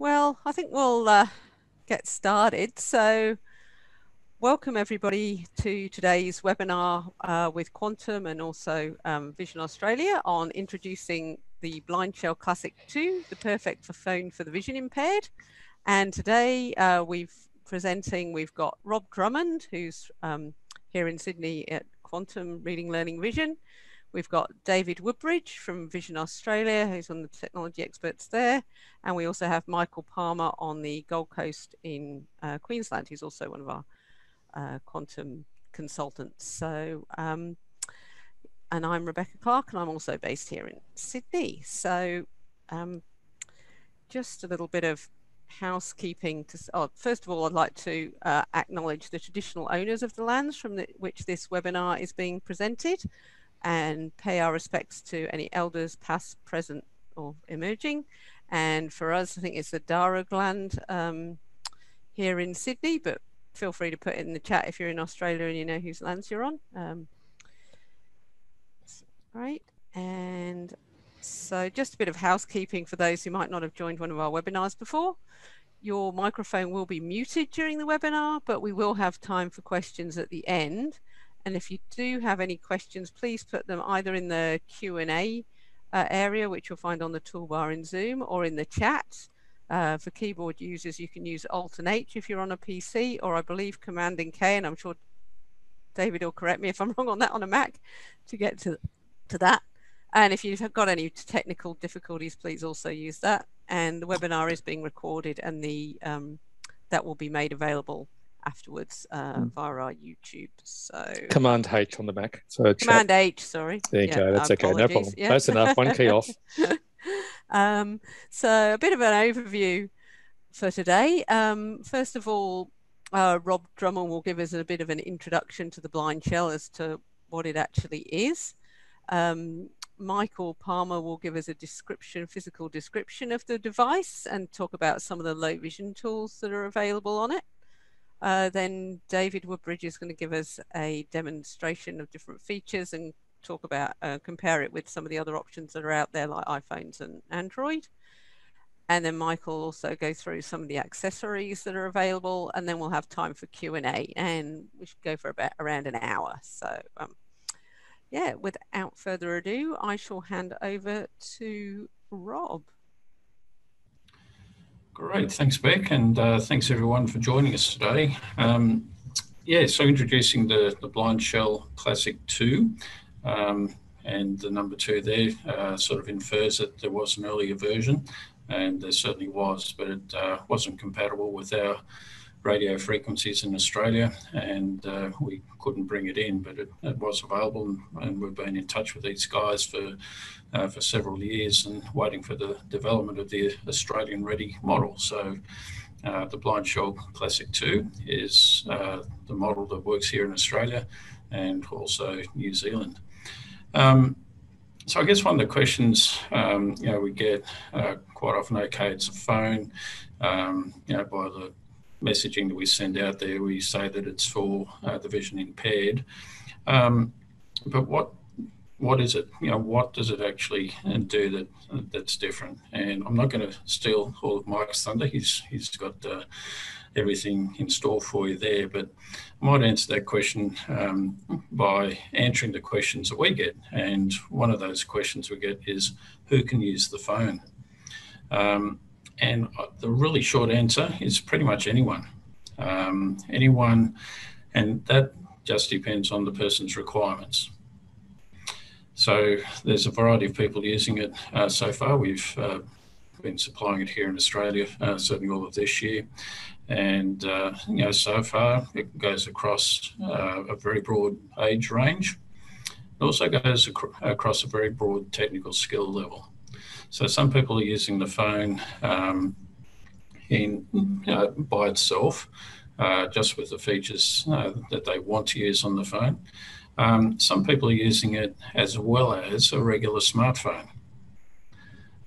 Well, I think we'll uh, get started. So welcome everybody to today's webinar uh, with Quantum and also um, Vision Australia on introducing the BlindShell Classic 2, the perfect for phone for the vision impaired. And today uh, we've presenting, we've got Rob Drummond, who's um, here in Sydney at Quantum Reading Learning Vision. We've got David Woodbridge from Vision Australia, who's one of the technology experts there. And we also have Michael Palmer on the Gold Coast in uh, Queensland, who's also one of our uh, quantum consultants. So, um, and I'm Rebecca Clark, and I'm also based here in Sydney. So, um, just a little bit of housekeeping to oh, first of all I'd like to uh, acknowledge the traditional owners of the lands from the, which this webinar is being presented and pay our respects to any elders past, present, or emerging. And for us, I think it's the Darug land um, here in Sydney, but feel free to put it in the chat if you're in Australia and you know whose lands you're on. Um, right. And so just a bit of housekeeping for those who might not have joined one of our webinars before. Your microphone will be muted during the webinar, but we will have time for questions at the end. And if you do have any questions, please put them either in the Q&A uh, area, which you'll find on the toolbar in Zoom, or in the chat. Uh, for keyboard users, you can use Alt and H if you're on a PC, or I believe Command and K, and I'm sure David will correct me if I'm wrong on that on a Mac to get to, to that. And if you've got any technical difficulties, please also use that. And the webinar is being recorded and the um, that will be made available afterwards uh, mm. via our YouTube. So Command H on the Mac. So Command chat. H, sorry. There you yeah, go. That's okay. No problem. Yeah. That's enough. One key off. um, so a bit of an overview for today. Um, first of all, uh, Rob Drummond will give us a bit of an introduction to the BlindShell as to what it actually is. Um, Michael Palmer will give us a description, physical description of the device and talk about some of the low vision tools that are available on it. Uh, then David Woodbridge is going to give us a demonstration of different features and talk about, uh, compare it with some of the other options that are out there like iPhones and Android. And then Michael will also go through some of the accessories that are available and then we'll have time for Q&A and we should go for about around an hour. So um, yeah, without further ado, I shall hand over to Rob. Great, thanks, Beck, and uh, thanks everyone for joining us today. Um, yeah, so introducing the, the BlindShell Classic 2, um, and the number two there uh, sort of infers that there was an earlier version, and there certainly was, but it uh, wasn't compatible with our radio frequencies in Australia, and uh, we couldn't bring it in, but it, it was available, and, and, we've been in touch with these guys for uh, for several years and waiting for the development of the Australian ready model. So. Uh, the BlindShell Classic 2 is uh, the model that works here in Australia and also New Zealand. Um, so I guess one of the questions um, you know we get uh, quite often, okay, it's a phone, um, you know, by the messaging that we send out there, we say that it's for uh, the vision impaired. Um, but what what is it? You know, what does it actually do that that's different? And I'm not going to steal all of Mike's thunder. He's he's got uh, everything in store for you there. But I might answer that question um, by answering the questions that we get. And one of those questions we get is, who can use the phone? Um, and the really short answer is pretty much anyone. Um, anyone, and that just depends on the person's requirements. So there's a variety of people using it uh, so far. We've uh, been supplying it here in Australia, uh, certainly all of this year. And, uh, you know, so far it goes across uh, a very broad age range. It also goes ac across a very broad technical skill level. So some people are using the phone um, in you know, by itself, uh, just with the features uh, that they want to use on the phone. Um, some people are using it as well as a regular smartphone.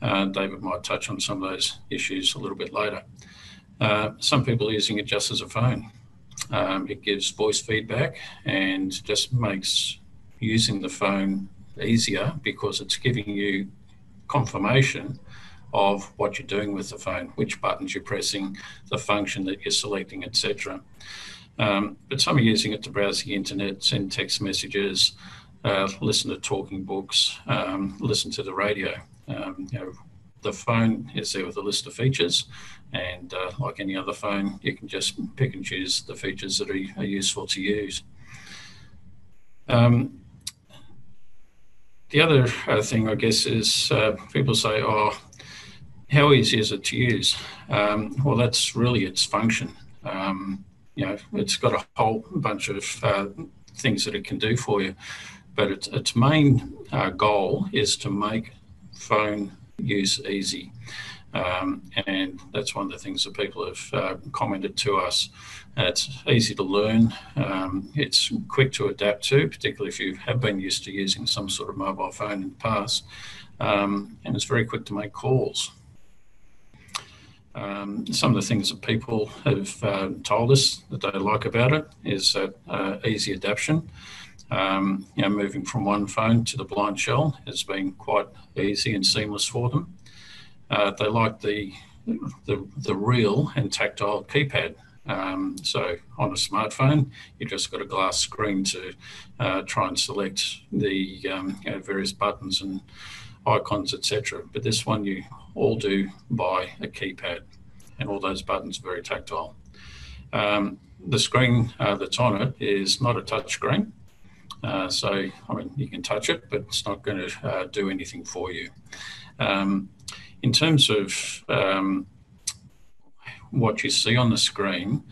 Uh, David might touch on some of those issues a little bit later. Uh, some people are using it just as a phone. Um, it gives voice feedback and just makes using the phone easier because it's giving you confirmation of what you're doing with the phone, which buttons you're pressing, the function that you're selecting, etc. Um, but some are using it to browse the internet, send text messages, uh, listen to talking books, um, listen to the radio. Um, you know, the phone is there with a list of features, and uh, like any other phone, you can just pick and choose the features that are, are useful to use. Um, the other uh, thing, I guess, is uh, people say, "Oh, how easy is it to use?" Um, well, that's really its function. Um, you know, it's got a whole bunch of uh, things that it can do for you, but its, its main uh, goal is to make phone use easy. Um, and that's one of the things that people have uh, commented to us. It's easy to learn. Um, it's quick to adapt to, particularly if you have been used to using some sort of mobile phone in the past. Um, and it's very quick to make calls. Um, some of the things that people have uh, told us that they like about it is that uh, easy adaptation. Um, you know, moving from one phone to the BlindShell has been quite easy and seamless for them. Uh, they like the, the, the real and tactile keypad. Um, so on a smartphone, you've just got a glass screen to uh, try and select the um, you know, various buttons and icons, etc. But this one you all do by a keypad, and all those buttons are very tactile. Um, the screen uh, that's on it is not a touch screen. Uh, so, I mean, you can touch it, but it's not going to uh, do anything for you. Um, in terms of um, what you see on the screen,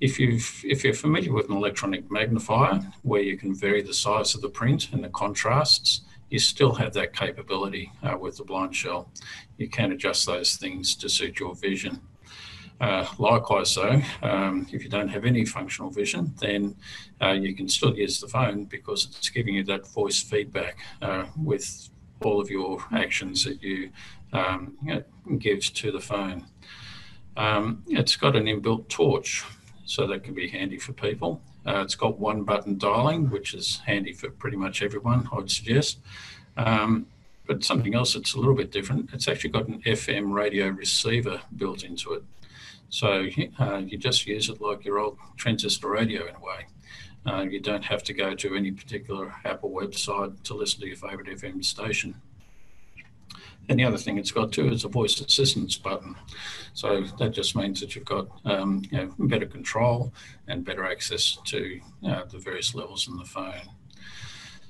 if you've if you're familiar with an electronic magnifier where you can vary the size of the print and the contrasts, you still have that capability uh, with the BlindShell. You can adjust those things to suit your vision. Uh, likewise, though, um, if you don't have any functional vision, then uh, you can still use the phone because it's giving you that voice feedback uh, with all of your actions that you um, gives to the phone. Um, it's got an inbuilt torch, so that can be handy for people. Uh, it's got one button dialing, which is handy for pretty much everyone, I'd suggest. Um, but something else that's a little bit different, it's actually got an FM radio receiver built into it. So uh, you just use it like your old transistor radio in a way. Uh, you don't have to go to any particular Apple website to listen to your favorite FM station. And the other thing it's got too is a voice assistance button. So that just means that you've got um, you know, better control and better access to uh, the various levels in the phone.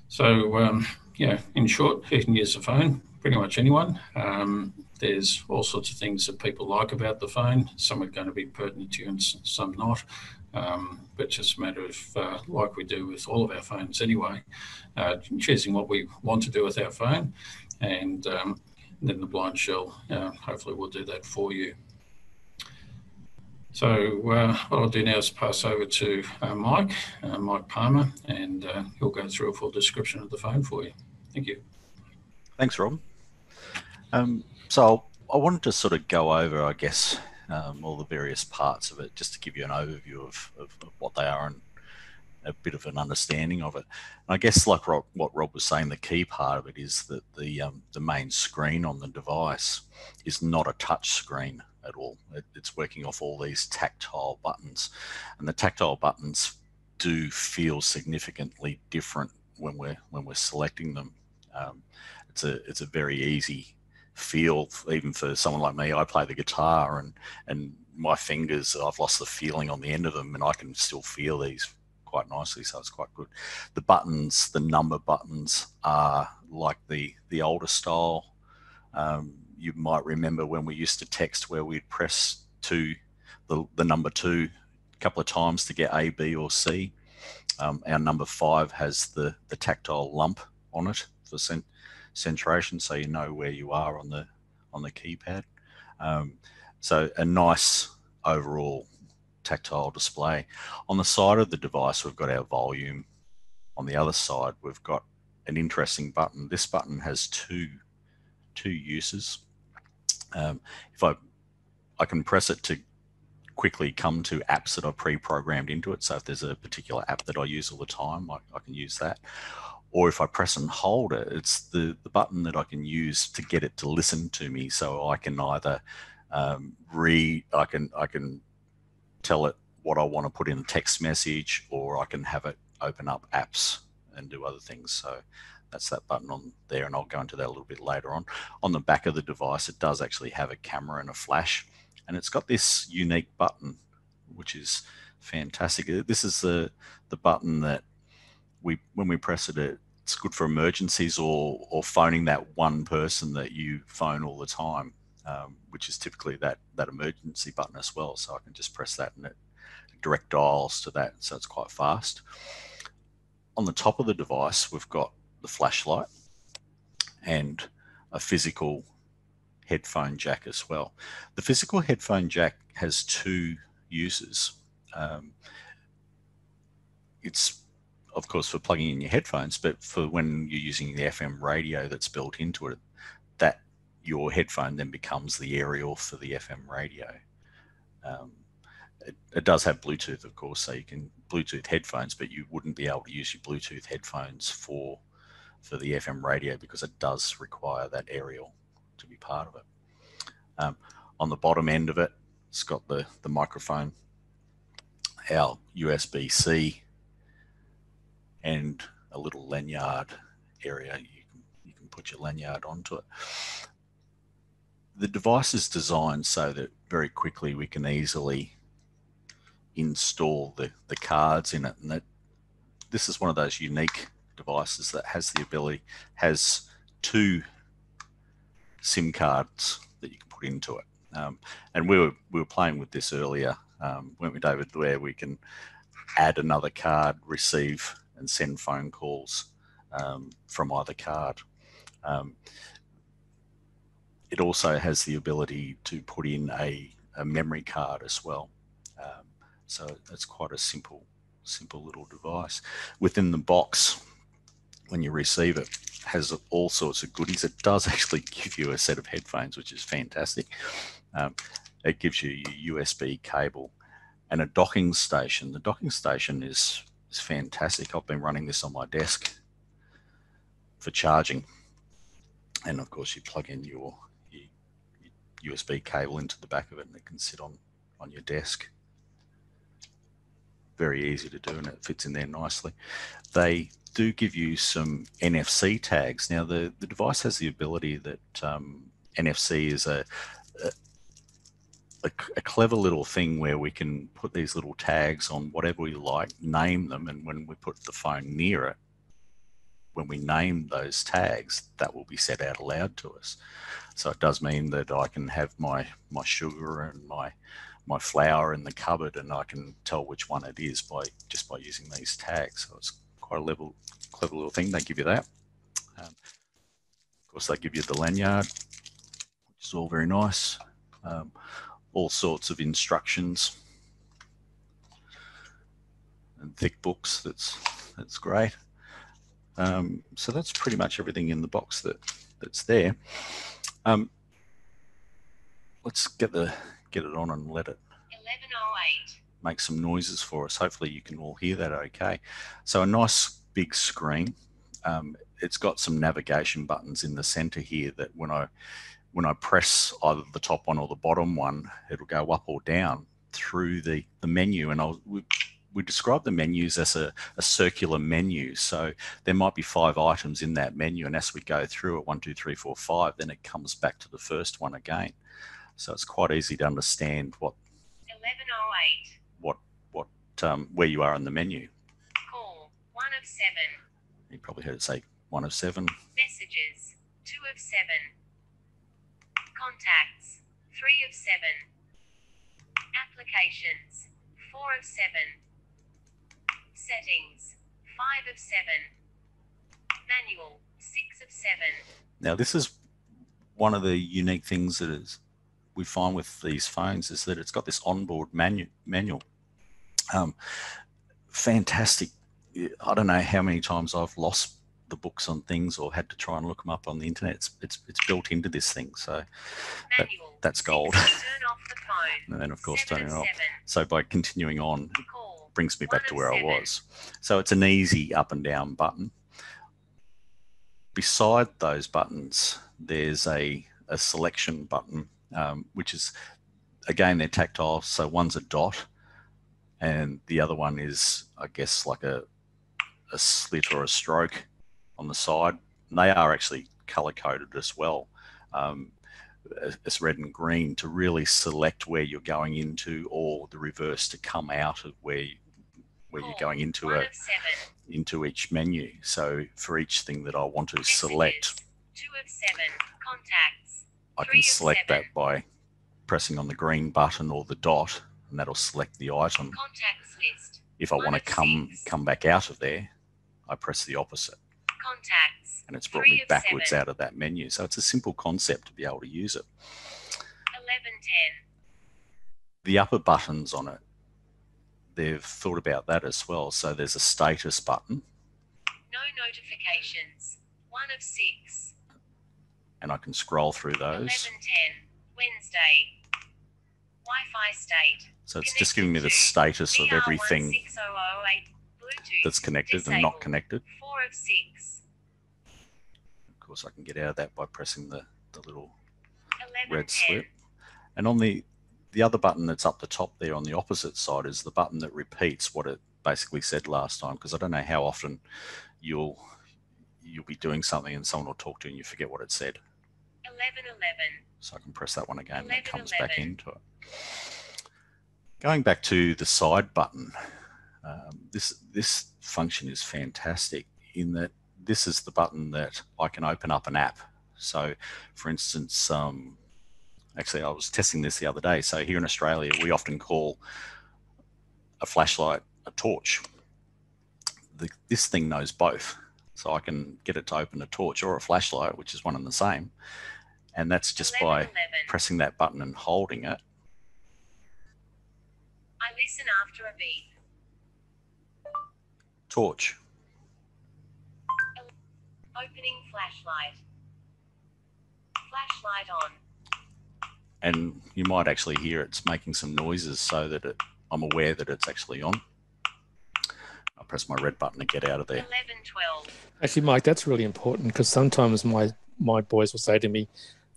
So, um, yeah, in short, you can use the phone, pretty much anyone. Um, there's all sorts of things that people like about the phone. Some are going to be pertinent to you and some not. Um, but just a matter of, uh, like we do with all of our phones anyway, uh, choosing what we want to do with our phone and um, then the BlindShell uh, hopefully will do that for you. So uh, what I'll do now is pass over to uh, Mike, uh, Mike Palmer, and uh, he'll go through a full description of the phone for you. Thank you. Thanks, Rob. Um, so I wanted to sort of go over, I guess, um, all the various parts of it, just to give you an overview of, of, of what they are and a bit of an understanding of it. And I guess, like Rob, what Rob was saying, the key part of it is that the um, the main screen on the device is not a touch screen at all. It, it's working off all these tactile buttons, and the tactile buttons do feel significantly different when we're when we're selecting them. Um, it's a it's a very easy feel even for someone like me. I play the guitar and and my fingers I've lost the feeling on the end of them, and I can still feel these quite nicely, so it's quite good. The buttons, the number buttons, are like the the older style. Um, you might remember when we used to text where we'd press two, the, the number two, a couple of times to get A, B, or C. Um, our number five has the the tactile lump on it for cent- centration, so you know where you are on the on the keypad. Um, so a nice overall tactile display. On the side of the device, we've got our volume. On the other side, we've got an interesting button. This button has two, two uses. Um, if I, I can press it to quickly come to apps that are pre-programmed into it. So if there's a particular app that I use all the time, I, I can use that. or if I press and hold it, it's the, the button that I can use to get it to listen to me. So I can either um, read, I can, I can tell it what I want to put in a text message, or I can have it open up apps and do other things. So that's that button on there, and I'll go into that a little bit later on. On the back of the device, it does actually have a camera and a flash, and it's got this unique button, which is fantastic. Uh, this is the the button that we when we press it, it's good for emergencies or or phoning that one person that you phone all the time, um, which is typically that that emergency button as well. So I can just press that and it direct dials to that, so it's quite fast. On the top of the device, we've got the flashlight and a physical headphone jack as well. The physical headphone jack has two uses. Um, it's of course for plugging in your headphones, but for when you're using the FM radio that's built into it, that your headphone then becomes the aerial for the FM radio. Um, it, it, does have Bluetooth, of course, so you can Bluetooth headphones, but you wouldn't be able to use your Bluetooth headphones for for the FM radio because it does require that aerial to be part of it. Um, on the bottom end of it, it's got the, the microphone, our USB-C, and a little lanyard area. You can, you can put your lanyard onto it. The device is designed so that very quickly we can easily install the, the cards in it. And that this is one of those unique devices that has the ability, has two SIM cards that you can put into it. Um, and we were, we were playing with this earlier, um, weren't we, David, where we can add another card, receive and send phone calls um, from either card. Um, it also has the ability to put in a, a memory card as well. Um, so it's quite a simple, simple little device. Within the box, when you receive it, has all sorts of goodies. It does actually give you a set of headphones, which is fantastic. Um, it gives you your USB cable and a docking station. The docking station is, is fantastic. I've been running this on my desk for charging. And of course, you plug in your, your USB cable into the back of it and it can sit on, on your desk very easy to do and it fits in there nicely. They do give you some NFC tags. Now, the, the device has the ability that um, NFC is a, a, a, clever little thing where we can put these little tags on whatever we like, name them, and when we put the phone near it, when we name those tags, that will be said out aloud to us. So it does mean that I can have my my sugar and my my flour in the cupboard, and I can tell which one it is by just by using these tags. So it's quite a level, clever little thing. They give you that. Um, of course, they give you the lanyard, which is all very nice. Um, all sorts of instructions and thick books. That's that's great. Um, so that's pretty much everything in the box that that's there. Um, let's get the get it on and let it. make some noises for us. Hopefully you can all hear that okay. So a nice big screen. Um, it's got some navigation buttons in the center here that when I when I press either the top one or the bottom one, it'll go up or down through the, the menu. And I'll, we, describe the menus as a, a circular menu. So there might be five items in that menu. And as we go through it, one, two, three, four, five, then it comes back to the first one again. So it's quite easy to understand what 1108 um, where you are on the menu. Call one of seven. You probably heard it say one of seven. Messages two of seven. Contacts three of seven. Applications four of seven. Settings five of seven. Manual six of seven. Now this is one of the unique things that is we find with these phones is that it's got this onboard manu- manual um, fantastic. I don't know how many times I've lost the books on things or had to try and look them up on the internet. It's it's, it's built into this thing, so that, that's gold. and then of course turning it off. So by continuing on, brings me back to where I was. So it's an easy up and down button. beside those buttons, there's a, a selection button, um, which is, again, they're tactile. So one's a dot and the other one is, I guess, like a, a slit or a stroke on the side. And they are actually color coded as well. Um, it's red and green to really select where you're going into or the reverse to come out of where where you're going into a into each menu. So for each thing that I want to select, two of seven contacts. I can select that by pressing on the green button or the dot, and that'll select the item. Contacts list. If I want to come six. come back out of there, I press the opposite, Contacts. and it's brought Three me backwards seven. out of that menu. So it's a simple concept to be able to use it. Eleven ten. the upper buttons on it, they've thought about that as well. So there's a status button, No notifications. One of six. and I can scroll through those. Wednesday. Wi-Fi state. So it's just giving me the status of oh everything that's connected and not connected. Four of six. Of course, I can get out of that by pressing the, the little Eleven red ten. slip. And on the the other button that's up the top there on the opposite side is the button that repeats what it basically said last time. Because I don't know how often you'll you'll be doing something and someone will talk to you and you forget what it said. Eleven eleven. So I can press that one again and it 11, comes back into it. Going back to the side button, um, this this function is fantastic in that this is the button that I can open up an app. So, for instance, um, actually I was testing this the other day. So here in Australia, we often call a flashlight a torch. The, this thing knows both. So I can get it to open a torch or a flashlight, which is one and the same. And that's just 11, by 11. pressing that button and holding it. I listen after a beep. Torch. Opening flashlight. Flashlight on. And you might actually hear it's making some noises so that it, I'm aware that it's actually on. I'll press my red button to get out of there. 11 12. Actually, Mike, that's really important because sometimes my my boys will say to me,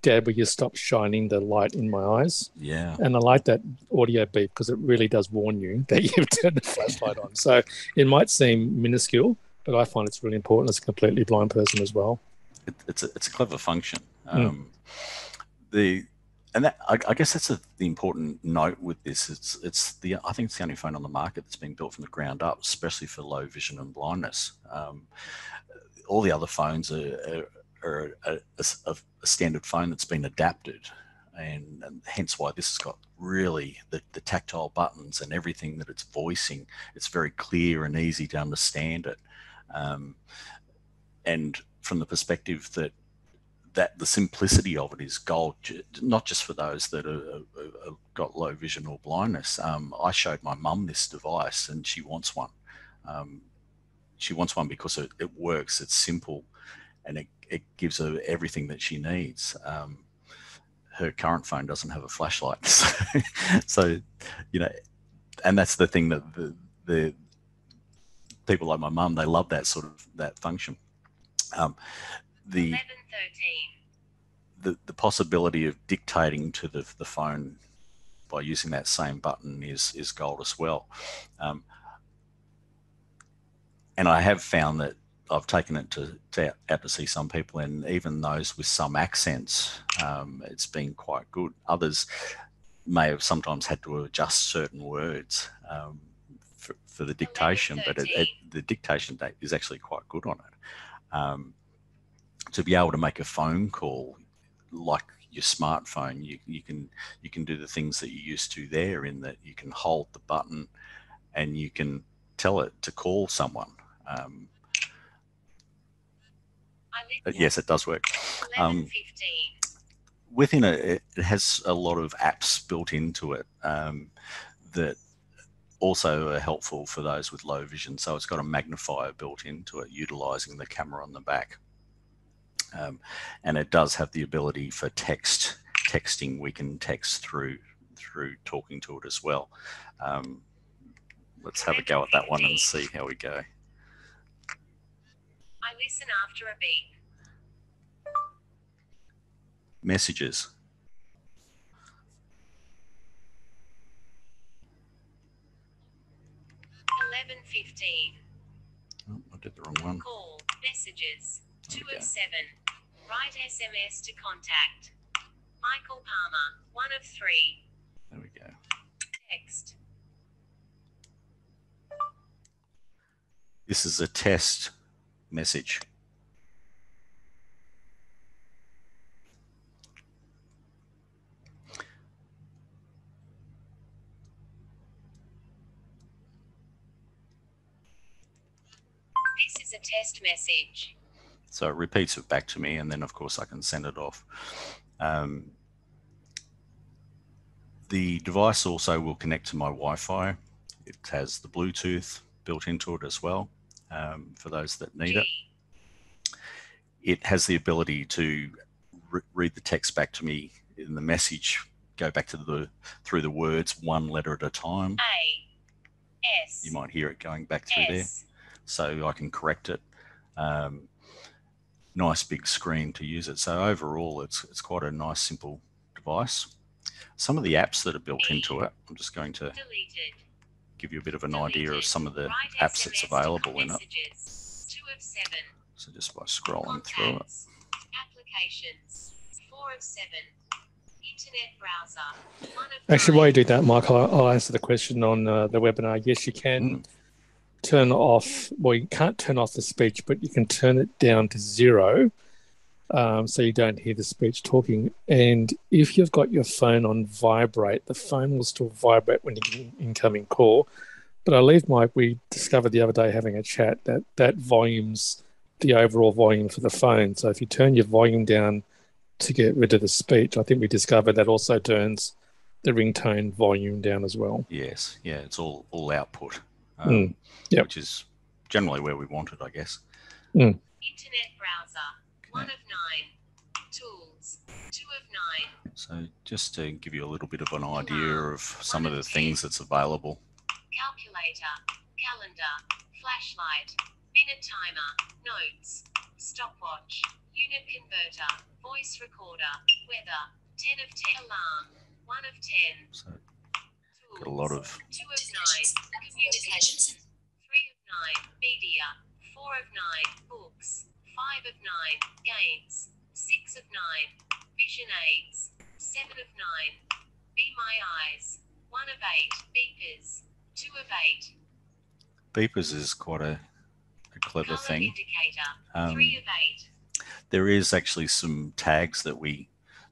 "Dad, will you stop shining the light in my eyes?" Yeah. And I like that audio beep because it really does warn you that you've turned the flashlight on. So it might seem minuscule, but I find it's really important as a completely blind person as well. it, it's a, it's a clever function. Mm. Um, The and that I, I guess that's a, the important note with this. It's it's the I think it's the only phone on the market that's been built from the ground up, especially for low vision and blindness. Um, all the other phones are, are, are a, a, a standard phone that's been adapted. And, and hence why this has got really the, the tactile buttons and everything that it's voicing. It's very clear and easy to understand it. Um, and from the perspective that that the simplicity of it is gold, not just for those that are got low vision or blindness. Um, I showed my mum this device, and she wants one. Um, she wants one because it, it works. It's simple, and it, it gives her everything that she needs. Um, her current phone doesn't have a flashlight, so, so you know, and that's the thing that the the people like my mum they love that sort of that function. Um, the the, the possibility of dictating to the, the phone by using that same button is is gold as well. Um, and I have found that I've taken it to, to out to see some people, and even those with some accents, um, it's been quite good. Others may have sometimes had to adjust certain words um, for, for the dictation, but it, it, the dictation date is actually quite good on it. Um, to be able to make a phone call like your smartphone, you, you can you can do the things that you used to there in that you can hold the button and you can tell it to call someone. Um, listen. yes, it does work. 11 um, Within it, it it has a lot of apps built into it um, that also are helpful for those with low vision. So it's got a magnifier built into it, utilizing the camera on the back. Um, and it does have the ability for text texting. We can text through through talking to it as well. Um, let's have a go at that one and see how we go. I listen after a beep. messages. Eleven fifteen. Oh, I did the wrong one. Call. Messages. There Two of seven. Write SMS to contact. Michael Palmer. One of three. There we go. Text. This is a test message. This is a test message. So it repeats it back to me, and then of course I can send it off. Um, the device also will connect to my Wi-Fi. It has the Bluetooth built into it as well um, for those that need it. It has the ability to re- read the text back to me in the message, go back to the through the words one letter at a time. A. S. You might hear it going back through there. So I can correct it. Um, nice big screen to use it. So overall, it's it's quite a nice simple device. Some of the apps that are built into it, I'm just going to Deleted. give you a bit of an idea of some of the Write apps that's SMS to available in it. Two of seven. So just by scrolling through it, Applications. Four of seven. Internet browser. Actually, while you do that, Michael, I'll, I'll answer the question on uh, the webinar. Yes, you can Mm. Turn off, well, you can't turn off the speech, but you can turn it down to zero um, so you don't hear the speech talking. And if you've got your phone on vibrate, the phone will still vibrate when you get an incoming call. But I leave Mike, we discovered the other day having a chat that that volumes the overall volume for the phone. So if you turn your volume down to get rid of the speech, I think we discovered that also turns the ringtone volume down as well. yes, yeah, it's all all output, um, Mm, yep. which is generally where we want it, I guess. Internet browser. One of nine. Tools. Two of nine. So just to give you a little bit of an idea of some of the things that's available. Calculator. Calendar. Flashlight. Minute timer. Notes. Stopwatch. Unit converter. Voice recorder. Weather. 10 of 10. Alarm. 1 of 10. So Tools. Got a lot of 2 of 9. Communications. 3 of 9. Media. 4 of 9. Books. 5 of 9. Games. 6 of 9. Vision aids. 7 of 9. Be My Eyes. 1 of 8. Beepers. 2 of 8. beepers is quite a, a clever Color thing. indicator. Um, 3 of 8. there is actually some tags that we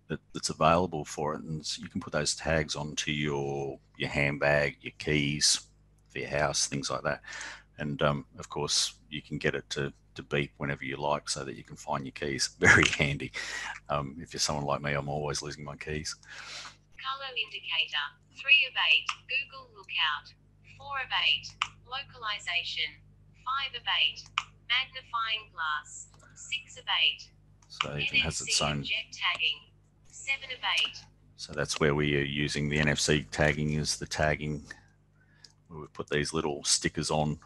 that, that's available for it and you can put those tags onto your your handbag your keys for your house things like that and um, of course you can get it to to beep whenever you like so that you can find your keys very handy um, if you're someone like me i'm always losing my keys Color indicator. 3 of 8. Google Lookout. 4 of 8. Localization. 5 of 8. Magnifying glass. 6 of 8. so it even has its own tagging. 7 of 8. So that's where we are using the NFC tagging is the tagging where we put these little stickers on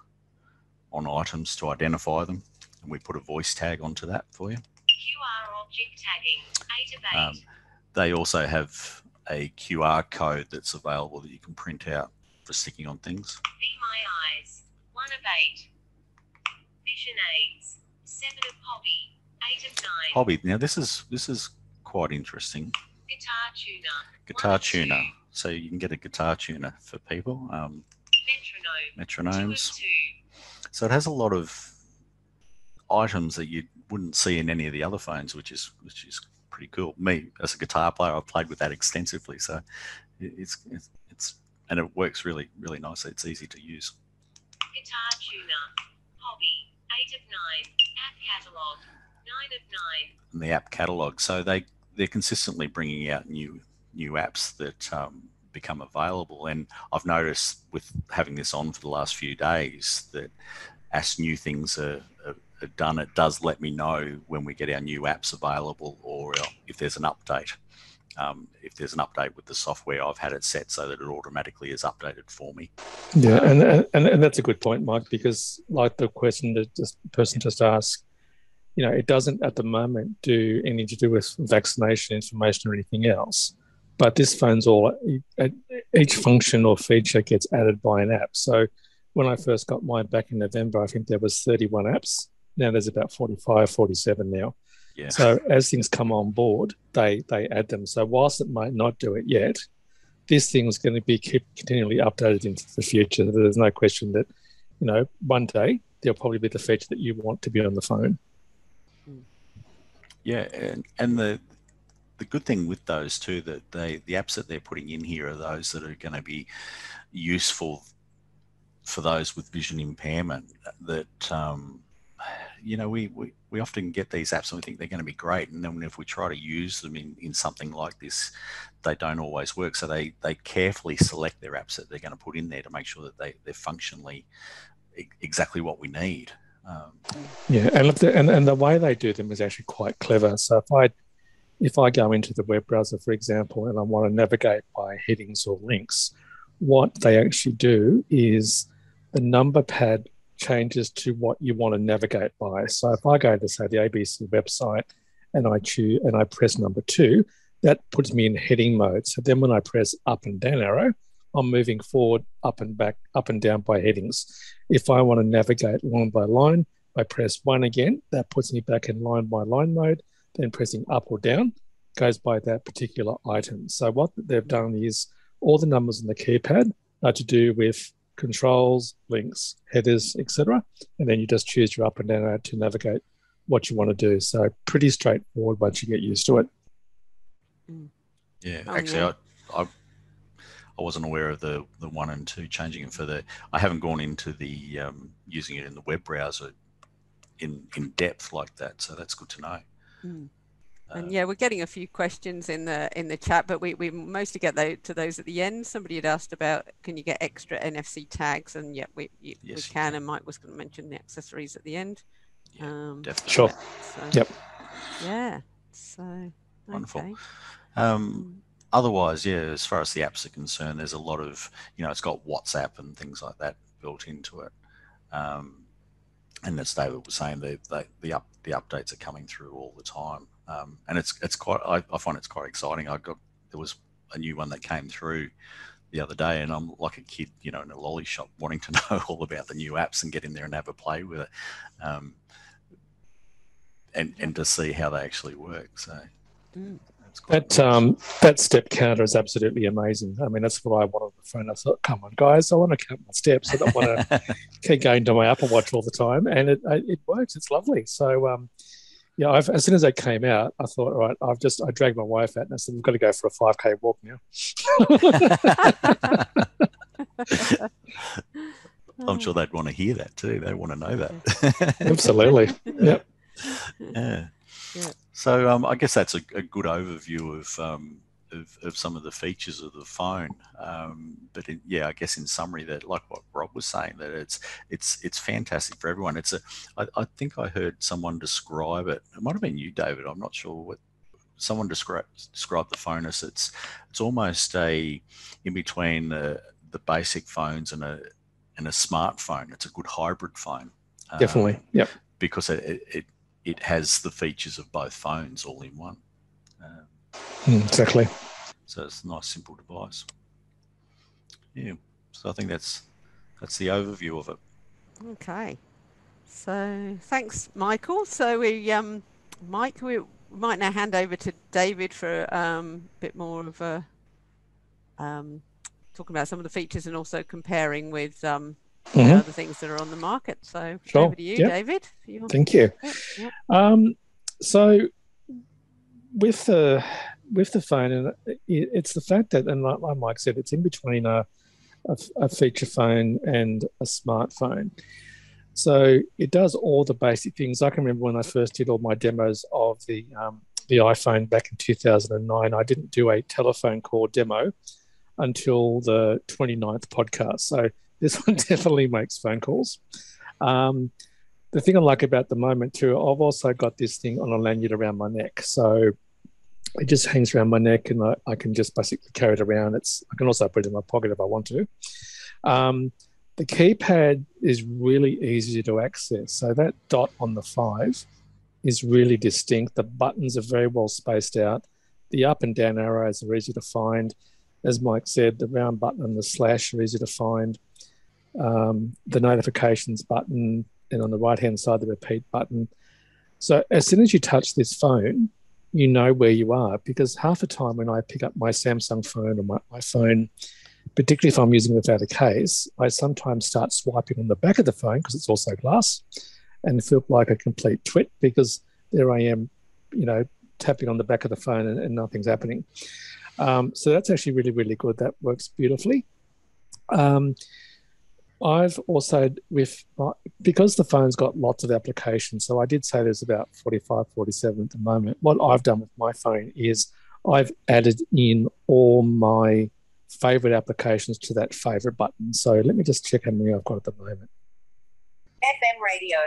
on items to identify them and we put a voice tag onto that for you. QR object tagging. 8 of 8. Um, they also have a QR code that's available that you can print out for sticking on things. Be My Eyes. 1 of 8. Vision aids. 7 of hobby. 8 of 9. Hobby. Now this is this is quite interesting. Guitar tuner. Guitar One of two. tuner. So you can get a guitar tuner for people. Um, Metronome. metronomes. 2. So it has a lot of items that you wouldn't see in any of the other phones, which is which is pretty cool. Me as a guitar player, I've played with that extensively, so it's it's, it's and it works really really nicely. It's easy to use. Guitar tuner. Hobby. 8 of 9. App catalog. 9 of 9. And the app catalog, so they they're consistently bringing out new new apps that um, become available. And I've noticed with having this on for the last few days that as new things are, are, are done, it does let me know when we get our new apps available or if there's an update. Um, if there's an update with the software, I've had it set so that it automatically is updated for me. Yeah, and, and and that's a good point, Mike, because like the question that this person just asked, you know, it doesn't at the moment do anything to do with vaccination information or anything else. But this phone's all each function or feature gets added by an app. So when I first got mine back in November, I think there was 31 apps. Now there's about 45, 47 now. Yeah. So as things come on board, they they add them. So whilst it might not do it yet, this thing is going to be keep continually updated into the future. There's no question that, you know, one day there'll probably be the feature that you want to be on the phone. Yeah, and, and the the good thing with those too that they the apps that they're putting in here are those that are going to be useful for those with vision impairment. That um, you know we, we we often get these apps and we think they're going to be great, and then if we try to use them in in something like this, they don't always work. So they they carefully select their apps that they're going to put in there to make sure that they they're functionally exactly what we need. Um, yeah, and, the, and and the way they do them is actually quite clever. So if I if I go into the web browser, for example, and I want to navigate by headings or links, what they actually do is the number pad changes to what you want to navigate by. So if I go to say the ABC website and I choose and I press number two, that puts me in heading mode. So then when I press up and down arrow, I'm moving forward, up and back, up and down by headings. If I want to navigate line by line, I press one again. That puts me back in line by line mode. Then pressing up or down goes by that particular item. So what they've done is all the numbers on the keypad are to do with controls, links, headers, etc. And then you just choose your up and down to navigate what you want to do. So pretty straightforward once you get used to it. Mm. Yeah, oh, actually. I, I I wasn't aware of the the one and two changing it for the. I haven't gone into the um, using it in the web browser in in depth like that, so that's good to know. Mm. And yeah, we're getting a few questions in the in the chat, but we, we mostly get those, to those at the end. Somebody had asked about can you get extra NFC tags, and yeah, we, you, yes, we can. And Mike was going to mention the accessories at the end. Yeah, um, definitely. Sure. So, yep. Yeah. So wonderful. Okay. Um, hmm otherwise, yeah, as far as the apps are concerned, there's a lot of, you know, it's got WhatsApp and things like that built into it. Um, and as David was saying, the, the, the, up, the updates are coming through all the time. Um, and it's, it's quite, I, I find it's quite exciting. I got, there was a new one that came through the other day and I'm like a kid, you know, in a lolly shop wanting to know all about the new apps and get in there and have a play with it. Um, and, and to see how they actually work. So mm. That um, that step counter is absolutely amazing. I mean, that's what I wanted on the phone. I thought, come on, guys, I want to count my steps. I don't want to keep going to my Apple Watch all the time, and it it works. It's lovely. So, um, yeah, I've, as soon as that came out, I thought, right, I've just I dragged my wife out and I said, we've got to go for a five k walk now. I'm sure they'd want to hear that too. They want to know that. Absolutely. Yep. Yeah. So um, I guess that's a, a good overview of, um, of, of some of the features of the phone. Um, but in, yeah, I guess in summary, that like what Rob was saying, that it's it's it's fantastic for everyone. It's a I, I think I heard someone describe it. It might have been you, David. I'm not sure what someone described described the phone as it's it's almost a in between the the basic phones and a and a smartphone. It's a good hybrid phone. Definitely. Um, yep. Because it, it it has the features of both phones all in one. Um, exactly. So it's a nice, simple device. Yeah. So I think that's that's the overview of it. Okay. So thanks, Michael. So we, um, Mike, we might now hand over to David for um, a bit more of a um, talking about some of the features and also comparing with um, mm-hmm. other things that are on the market. So sure. over to you, yep. David. Thank you. Yep, yep. Um, so with the with the phone, and it's the fact that, and like, like Mike said, it's in between a, a, a feature phone and a smartphone. So it does all the basic things. I can remember when I first did all my demos of the um, the iPhone back in 2009. I didn't do a telephone call demo until the 29th podcast. So this one definitely makes phone calls. Um, the thing I like about the moment too, I've also got this thing on a lanyard around my neck. So it just hangs around my neck and I, I can just basically carry it around. It's I can also put it in my pocket if I want to. Um, the keypad is really easy to access. So that dot on the five is really distinct. The buttons are very well spaced out. The up and down arrows are easy to find. As Mike said, the round button and the slash are easy to find. Um, the notifications button, and on the right hand side, the repeat button. So as soon as you touch this phone, you know where you are because half the time when I pick up my Samsung phone or my, my phone, particularly if I'm using it without a case, I sometimes start swiping on the back of the phone because it's also glass and feel like a complete twit because there I am, you know, tapping on the back of the phone and, and nothing's happening. Um, so that's actually really, really good. That works beautifully. Um, I've also, with because the phone's got lots of applications, so I did say there's about 45, 47 at the moment. What I've done with my phone is I've added in all my favorite applications to that favorite button. So let me just check how many I've got at the moment. FM radio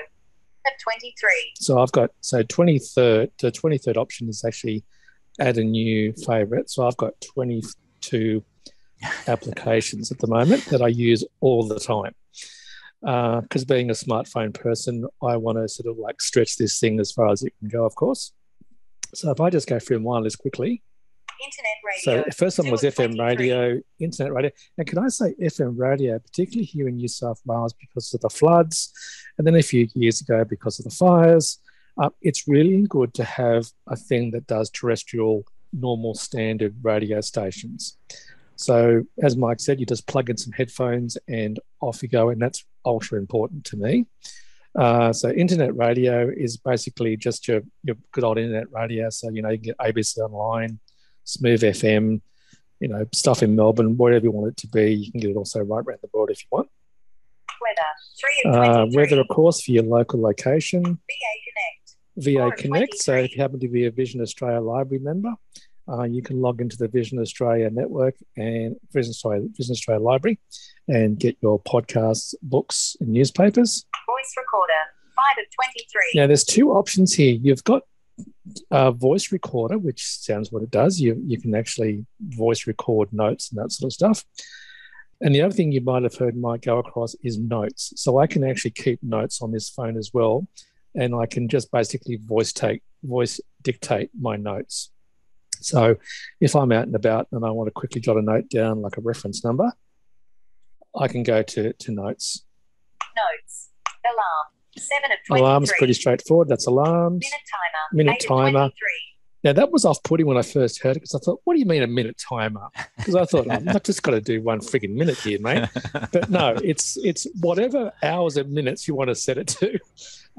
at 23. So I've got, so 23rd, the 23rd option is actually add a new favorite. So I've got 22 applications at the moment that I use all the time. Because uh, being a smartphone person, I want to sort of like stretch this thing as far as it can go, of course. So if I just go through wireless quickly. Internet radio. So first one was FM radio, internet radio. And can I say FM radio, particularly here in New South Wales because of the floods, and then a few years ago because of the fires, uh, it's really good to have a thing that does terrestrial, normal, standard radio stations. So, as Mike said, you just plug in some headphones and off you go, and that's ultra important to me. Uh, so, internet radio is basically just your, your good old internet radio. So, you know, you can get ABC Online, Smooth FM, you know, stuff in Melbourne, whatever you want it to be. You can get it also right around the world if you want. Weather, uh, weather, of course, for your local location. VA Connect. VA Connect. So, if you happen to be a Vision Australia Library member, uh, you can log into the Vision Australia network and Vision Australia, Vision Australia Library and get your podcasts, books, and newspapers. Voice recorder, 5 of 23. Now, there's two options here. You've got a voice recorder, which sounds what it does. You, you can actually voice record notes and that sort of stuff. And the other thing you might have heard might go across is notes. So I can actually keep notes on this phone as well. And I can just basically voice take, voice dictate my notes. So if I'm out and about and I want to quickly jot a note down, like a reference number, I can go to, to notes. Notes. Alarm. Seven of 23. Alarm's pretty straightforward. That's alarms. Minute timer. Minute timer. Now that was off putting when I first heard it because I thought, what do you mean a minute timer? Because I thought, I'm not just got to do one frigging minute here, mate. But no, it's it's whatever hours and minutes you want to set it to.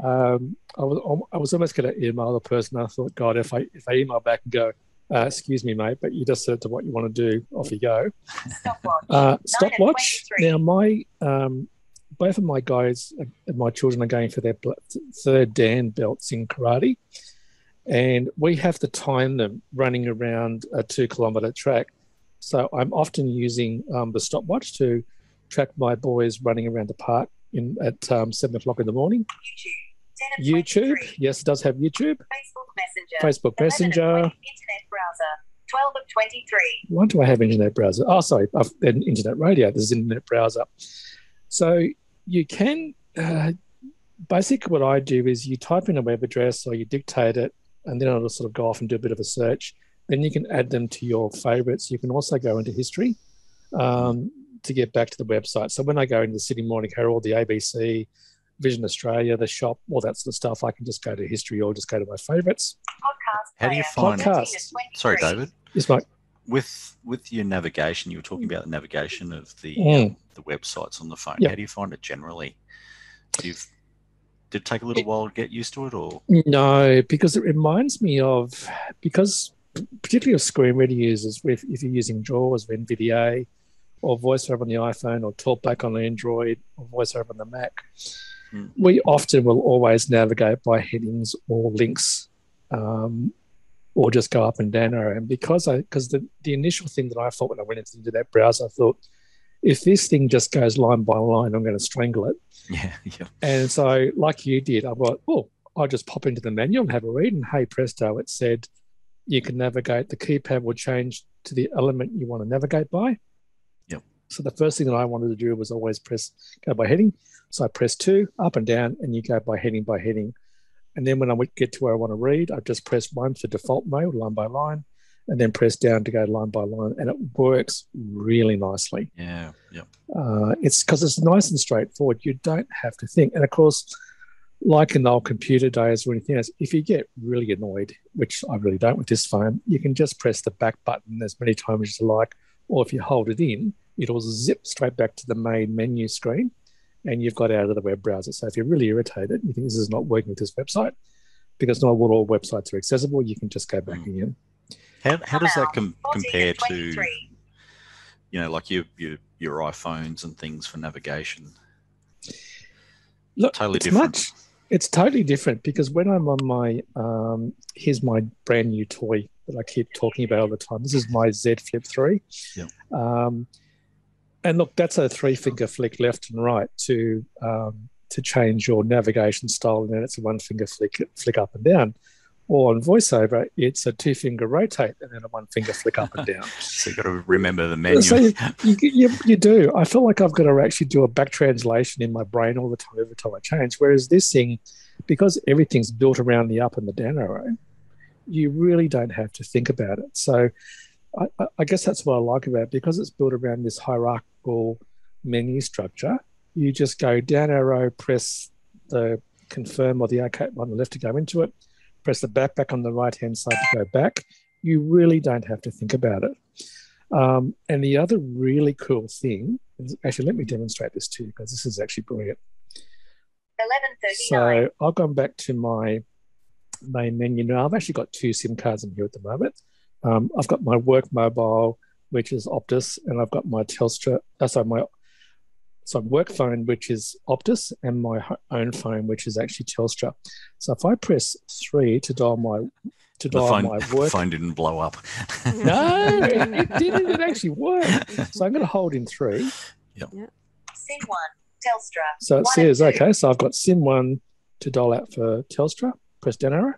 Um, I was I was almost going to email the person. I thought, God, if I if I email back and go, uh, excuse me, mate, but you just said to what you want to do. Off you go. Stopwatch. Uh, stopwatch. Now, my um, both of my guys, uh, my children are going for their third Dan belts in karate, and we have to time them running around a two kilometer track. So I'm often using um, the stopwatch to track my boys running around the park in at um, seven o'clock in the morning. YouTube. Yes, it does have YouTube. Facebook Messenger. Facebook Messenger. Internet browser. 12 of 23. Why do I have internet browser? Oh, sorry, I've, internet radio. This is internet browser. So you can, uh, basically what I do is you type in a web address or you dictate it, and then it'll sort of go off and do a bit of a search. Then you can add them to your favorites. You can also go into history um, to get back to the website. So when I go into the Sydney Morning Herald, the ABC, Vision Australia, the shop, all that sort of stuff. I can just go to history or just go to my favourites. Podcast. How do you find? Podcast. Sorry, David. Yes, Mike. With with your navigation, you were talking about the navigation of the Mm. the websites on the phone. Yep. How do you find it generally? Do you did it take a little while to get used to it, or No, because it reminds me of because particularly of screen reader users, if, if you're using JAWS or NVDA or VoiceOver on the iPhone or TalkBack on Android or VoiceOver on the Mac, We often will always navigate by headings or links, um, or just go up and down arrow. And because I because the, the initial thing that I thought when I went into that browser, I thought if this thing just goes line by line, I'm going to strangle it. yeah, yeah, And so, like you did, I thought, oh, I'll just pop into the menu and have a read. And hey, presto, it said you can navigate. The keypad will change to the element you want to navigate by. So the first thing that I wanted to do was always press go by heading. So I press two up and down, and you go by heading by heading. And then when I get to where I want to read, I just press one for default mode, line by line, and then press down to go line by line. And it works really nicely. Yeah. Yep. Uh, it's because it's nice and straightforward. You don't have to think. And of course, like in the old computer days or anything else, if you get really annoyed, which I really don't with this phone, you can just press the back button as many times as you like, or if you hold it in, it'll zip straight back to the main menu screen and you've got out of the web browser. So if you're really irritated, you think this is not working with this website, because not all websites are accessible, you can just go back Mm. again. How, how does that com- compare to you know like your your your iPhones and things for navigation? Look, Totally it's different. much. It's totally different because when I'm on my, um, here's my brand new toy that I keep talking about all the time. This is my Z Flip 3. Yep. Um, and look, that's a three finger flick left and right to um, to change your navigation style, and then it's a one finger flick flick up and down. Or on VoiceOver, it's a two finger rotate and then a one finger flick up and down. So you've got to remember the menu. So you, you, you do. I feel like I've got to actually do a back translation in my brain all the time, every time I change. Whereas this thing, because everything's built around the up and the down arrow, you really don't have to think about it. So I, I- guess that's what I like about it. Because it's built around this hierarchical menu structure, you just go down arrow, press the confirm or the OK on the left to go into it, press the back back on the right hand side to go back. You really don't have to think about it. Um, and the other really cool thing is actually, let me demonstrate this to you because this is actually brilliant. 1139. So I've gone back to my main menu now. I've actually got two SIM cards in here at the moment. Um, I've got my work mobile, which is Optus, and I've got my Telstra. Uh, sorry, my so work phone, which is Optus, and my own phone, which is actually Telstra. So if I press three to dial my to the dial phone, my work phone didn't blow up. no, it, it didn't. It actually worked. So I'm going to hold in three. SIM 1. Telstra. So it One says, okay, so I've got SIM one to dial out for Telstra. Press down arrow.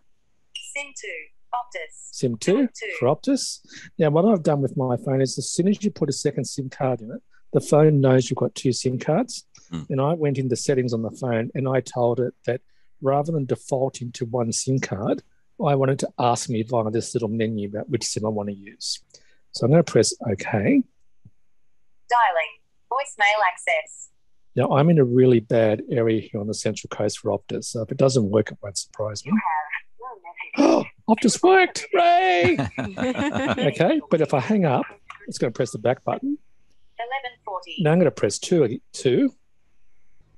SIM 2. Optus. SIM two Two. for Optus. Now, what I've done with my phone is as soon as you put a second SIM card in it, the phone knows you've got two SIM cards. Hmm. And I went into settings on the phone and I told it that rather than defaulting to one SIM card, I wanted to ask me via this little menu about which SIM I want to use. So I'm going to press OK. Dialing. Voicemail access. Now, I'm in a really bad area here on the Central Coast for Optus. So if it doesn't work, it won't surprise me. No message. Oh, I've just worked! Hooray! Okay, but if I hang up, it's going to press the back button. 1140. Now I'm going to press two, two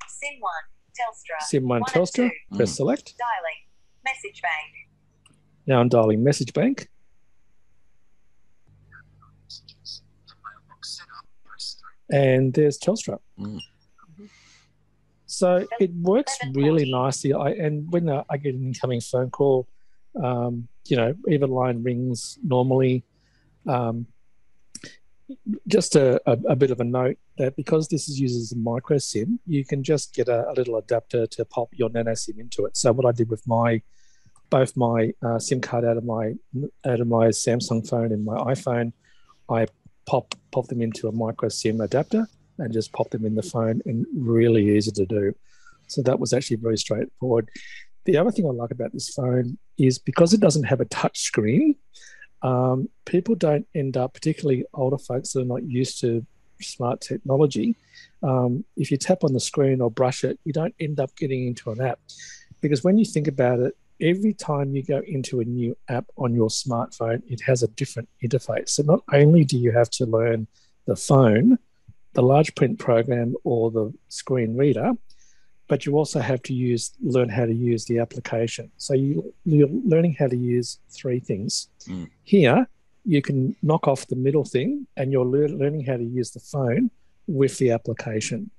SIM 1. Telstra. SIM one One Telstra, two. press Mm. select. Dialing. Message bank. Now I'm dialing Message Bank. And there's Telstra. Mm. So it works really nicely. I and when I get an incoming phone call, um, you know, even line rings normally. Um, just a, a, a bit of a note that because this is uses a micro SIM, you can just get a, a little adapter to pop your nano SIM into it. So what I did with my both my uh, SIM card out of my out of my Samsung phone and my iPhone, I pop pop them into a micro SIM adapter and just pop them in the phone, and really easy to do. So that was actually very straightforward. The other thing I like about this phone is because it doesn't have a touch screen, um, people don't end up, particularly older folks that are not used to smart technology. Um, if you tap on the screen or brush it, you don't end up getting into an app. Because when you think about it, every time you go into a new app on your smartphone, it has a different interface. So not only do you have to learn the phone, the large print program, or the screen reader, but you also have to use learn how to use the application. So you, you're learning how to use three things. Mm. Here, you can knock off the middle thing, and you're lear- learning how to use the phone with the application.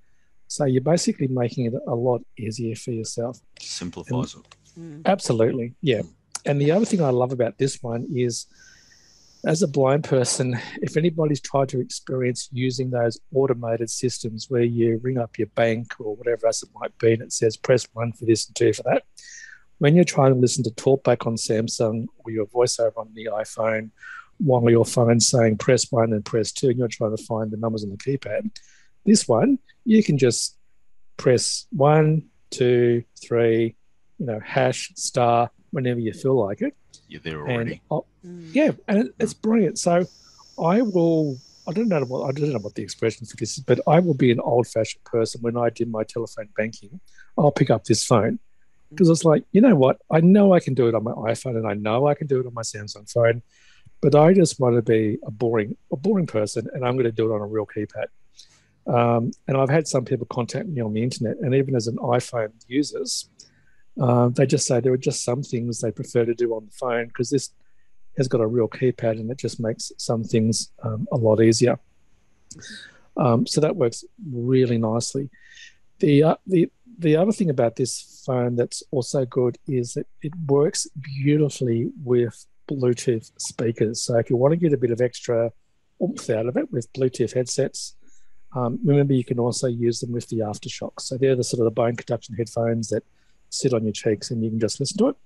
So you're basically making it a lot easier for yourself. Simplifies it. Mm. Absolutely, yeah. And the other thing I love about this one is, as a blind person, if anybody's tried to experience using those automated systems where you ring up your bank or whatever else it might be, and it says press one for this and two for that, when you're trying to listen to talkback on Samsung or your voiceover on the iPhone, while your phone's saying press one and press two, and you're trying to find the numbers on the keypad, this one you can just press one, two, three, you know, hash star whenever you feel like it. You're there already. I'll- Mm. yeah, and it, it's brilliant. So I will. I don't know what I don't know what the expression for this is, but I will be an old-fashioned person when I do my telephone banking. I'll pick up this phone because it's like, you know what? I know I can do it on my iPhone, and I know I can do it on my Samsung phone, but I just want to be a boring, a boring person, and I'm going to do it on a real keypad. Um, and I've had some people contact me on the internet, and even as an iPhone users, uh, they just say there are just some things they prefer to do on the phone because this has got a real keypad and it just makes some things um, a lot easier. Um, so that works really nicely. The, uh, the the other thing about this phone that's also good is that it works beautifully with Bluetooth speakers. So if you want to get a bit of extra oomph out of it with Bluetooth headsets, um, remember you can also use them with the AfterShokz. So they're the sort of the bone conduction headphones that sit on your cheeks and you can just listen to it.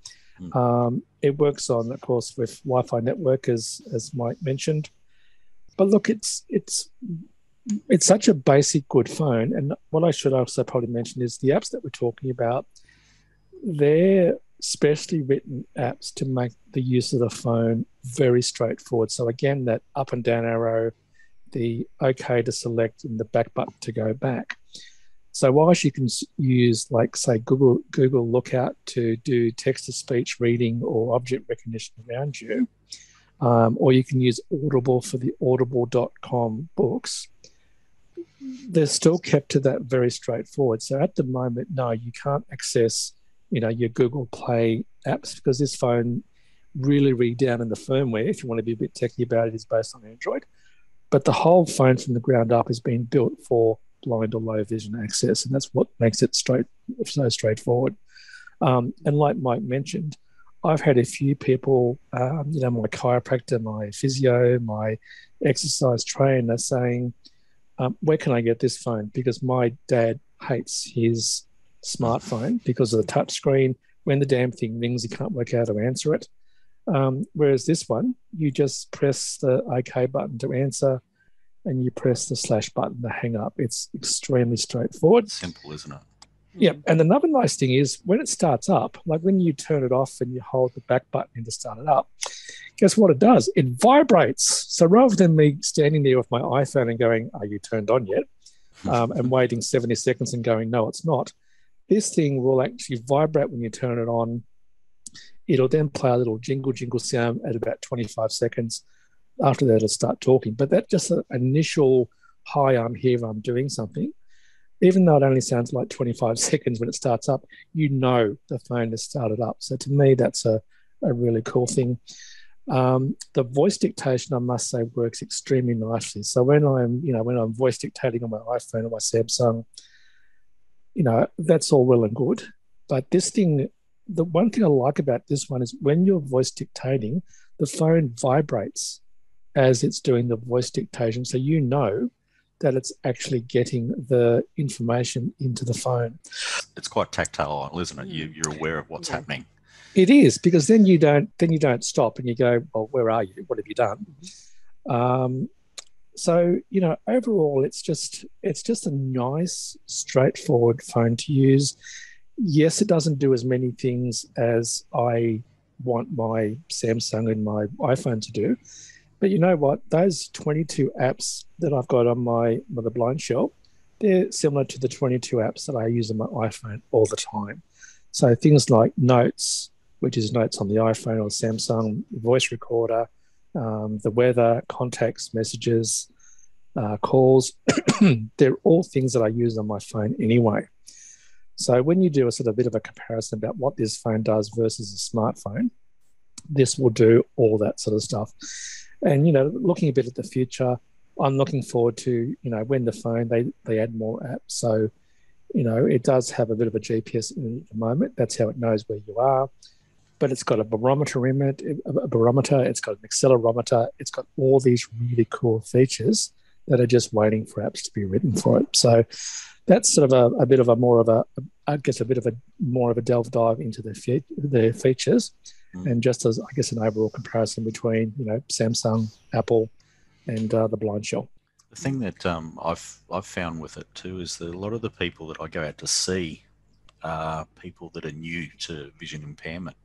Mm. Um, it works on, of course, with Wi-Fi network, as as Mike mentioned. But look, it's it's it's such a basic good phone. And what I should also probably mention is the apps that we're talking about. They're specially written apps to make the use of the phone very straightforward. So again, that up and down arrow, the OK to select, and the back button to go back. So whilst you can use, like, say, Google Google Lookout to do text to speech reading or object recognition around you, um, or you can use Audible for the audible.com books, they're still kept to that very straightforward. So at the moment, no, you can't access, you know, your Google Play apps because this phone really read down in the firmware, if you want to be a bit techy about it, is based on Android. But the whole phone from the ground up has been built for blind or low vision access, and that's what makes it straight so straightforward. Um, and like Mike mentioned, I've had a few people, um, you know, my chiropractor, my physio, my exercise trainer saying, um, "Where can I get this phone?" Because my dad hates his smartphone because of the touch screen. When the damn thing rings, he can't work out how to answer it. Um, whereas this one, you just press the OK button to answer, and you press the slash button to hang up. It's extremely straightforward. Simple, isn't it? Yeah, and another nice thing is when it starts up, like when you turn it off and you hold the back button to start it up, guess what it does? It vibrates. So rather than me standing there with my iPhone and going, "Are you turned on yet?" Um, and waiting seventy seconds and going, "No, it's not," this thing will actually vibrate when you turn it on. It'll then play a little jingle jingle sound at about twenty five seconds. After that, it'll start talking. But that just initial, "Hi, I'm here. I'm doing something." even though it only sounds like 25 seconds when it starts up, you know the phone has started up. So to me, that's a, a really cool thing. Um, the voice dictation, I must say, works extremely nicely. So when I'm, you know, when I'm voice dictating on my iPhone or my Samsung, you know, that's all well and good. But this thing, the one thing I like about this one is when you're voice dictating, the phone vibrates as it's doing the voice dictation. So you know that it's actually getting the information into the phone. It's quite tactile, isn't it? You, Mm. you're aware of what's Yeah. happening. It is because then you don't then you don't stop and you go, well, where are you? What have you done? Um, so you know, overall, it's just it's just a nice, straightforward phone to use. Yes, it doesn't do as many things as I want my Samsung and my iPhone to do, but you know what? Those 22 apps that I've got on my on the BlindShell, they're similar to the 22 apps that I use on my iPhone all the time. So things like Notes, which is Notes on the iPhone or Samsung, voice recorder, um, the weather, contacts, messages, uh, calls, they're all things that I use on my phone anyway. So when you do a sort of bit of a comparison about what this phone does versus a smartphone, this will do all that sort of stuff. And you know, looking a bit at the future, I'm looking forward to you know when the phone they they add more apps. So you know, it does have a bit of a GPS in at the moment. That's how it knows where you are. But it's got a barometer in it, a barometer. It's got an accelerometer. It's got all these really cool features that are just waiting for apps to be written for it. So that's sort of a, a bit of a more of a, I guess, a bit of a more of a delve dive into the fe- the features, Mm. and just as I guess an overall comparison between you know Samsung, Apple, and uh, the BlindShell. The thing that um, I've I've found with it too is that a lot of the people that I go out to see are people that are new to vision impairment.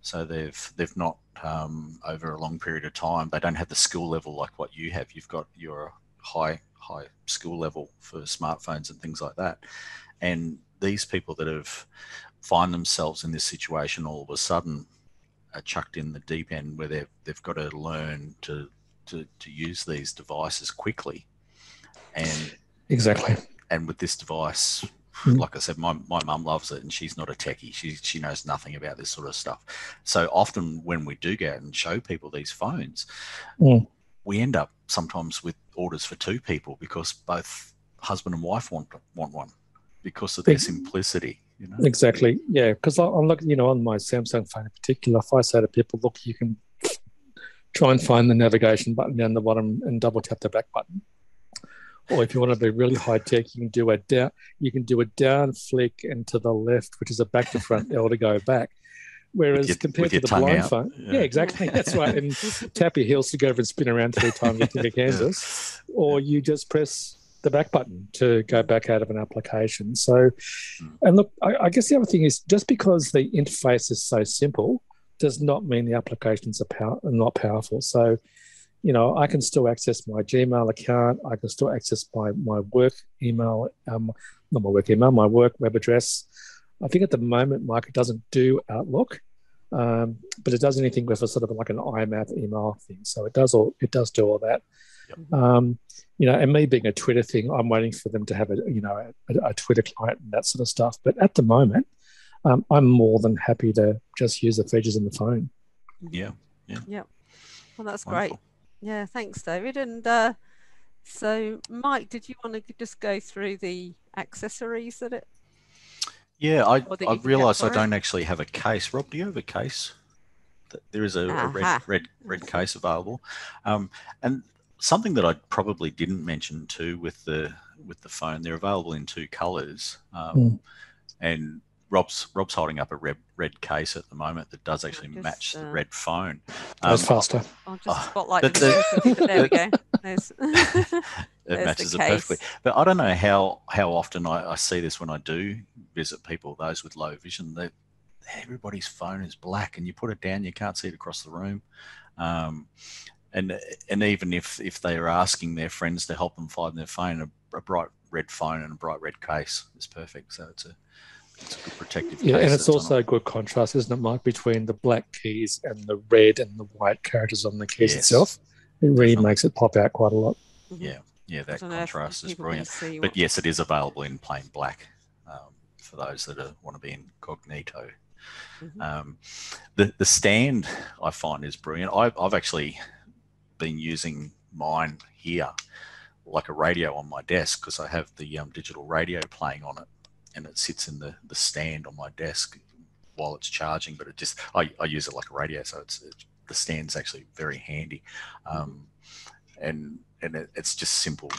So they've they've not um, over a long period of time. They don't have the skill level like what you have. You've got your high high skill level for smartphones and things like that. And these people that have find themselves in this situation all of a sudden are chucked in the deep end where they've they've got to learn to to, to use these devices quickly. And Exactly. and with this device, Mm. like I said, my, my mum loves it and she's not a techie. She, she knows nothing about this sort of stuff. So often when we do go out and show people these phones, Mm. we end up sometimes with orders for two people because both husband and wife want want one because of their simplicity. You know? Exactly. Yeah. Because I'm looking, you know, on my Samsung phone in particular, if I say to people, look, you can try and find the navigation button down the bottom and double tap the back button. Or if you want to be really high tech, you can do a down, you can do a down flick and to the left, which is a back to front L to go back. Whereas your- compared to the blind out. phone, Yeah. yeah. exactly, that's right. And tap your heels to go over and spin around three times like in Kansas, or you just press the back button to go back out of an application. So, Mm. and look, I, I guess the other thing is just because the interface is so simple does not mean the applications are, power, are not powerful. So, you know, I can still access my Gmail account. I can still access my my work email, um, not my work email, my work web address. I think at the moment, Mike, it doesn't do Outlook, um, but it does anything with a sort of like an IMAP email thing. So it does all it does do all that. Yep. Um, you know, and me being a Twitter thing, I'm waiting for them to have a you know a, a Twitter client and that sort of stuff. But at the moment, um, I'm more than happy to just use the features in the phone. Yeah. Yeah. Yep. Well, that's Wonderful. great. Yeah, thanks, David. And uh, so, Mike, did you want to just go through the accessories that it? Yeah, I, I you can get realised I don't actually have a case. Rob, do you have a case? Th- There is a, a red, red, red case available, um, and something that I probably didn't mention too with the with the phone. They're available in two colours, um, Mm. and Rob's Rob's holding up a red red case at the moment that does actually just, match the uh, red phone. That's Um, faster. I'll just Oh, spotlight but the, the- visuals, there we go. There's, it There's the matches it perfectly. But I don't know how how often I, I see this when I do visit people, those with low vision. They, everybody's phone is black, and you put it down, you can't see it across the room. Um, and and even if if they are asking their friends to help them find their phone, a, a bright red phone and a bright red case is perfect. So it's a it's a good protective. Yeah, case and it's that's on also a good contrast, isn't it, Mike, between the black keys and the red and the white characters on the keys Yes. itself. It really Definitely. makes it pop out quite a lot. yeah yeah that don't know if contrast is brilliant. But yes, it is available in plain black um, for those that are, want to be incognito. Mhm. Um, the the stand I find is brilliant. I've, I've actually been using mine here like a radio on my desk because I have the um, digital radio playing on it, and it sits in the the stand on my desk while it's charging. But it just I, I use it like a radio, so it's, it's the stand's actually very handy, um, and and it, it's just simple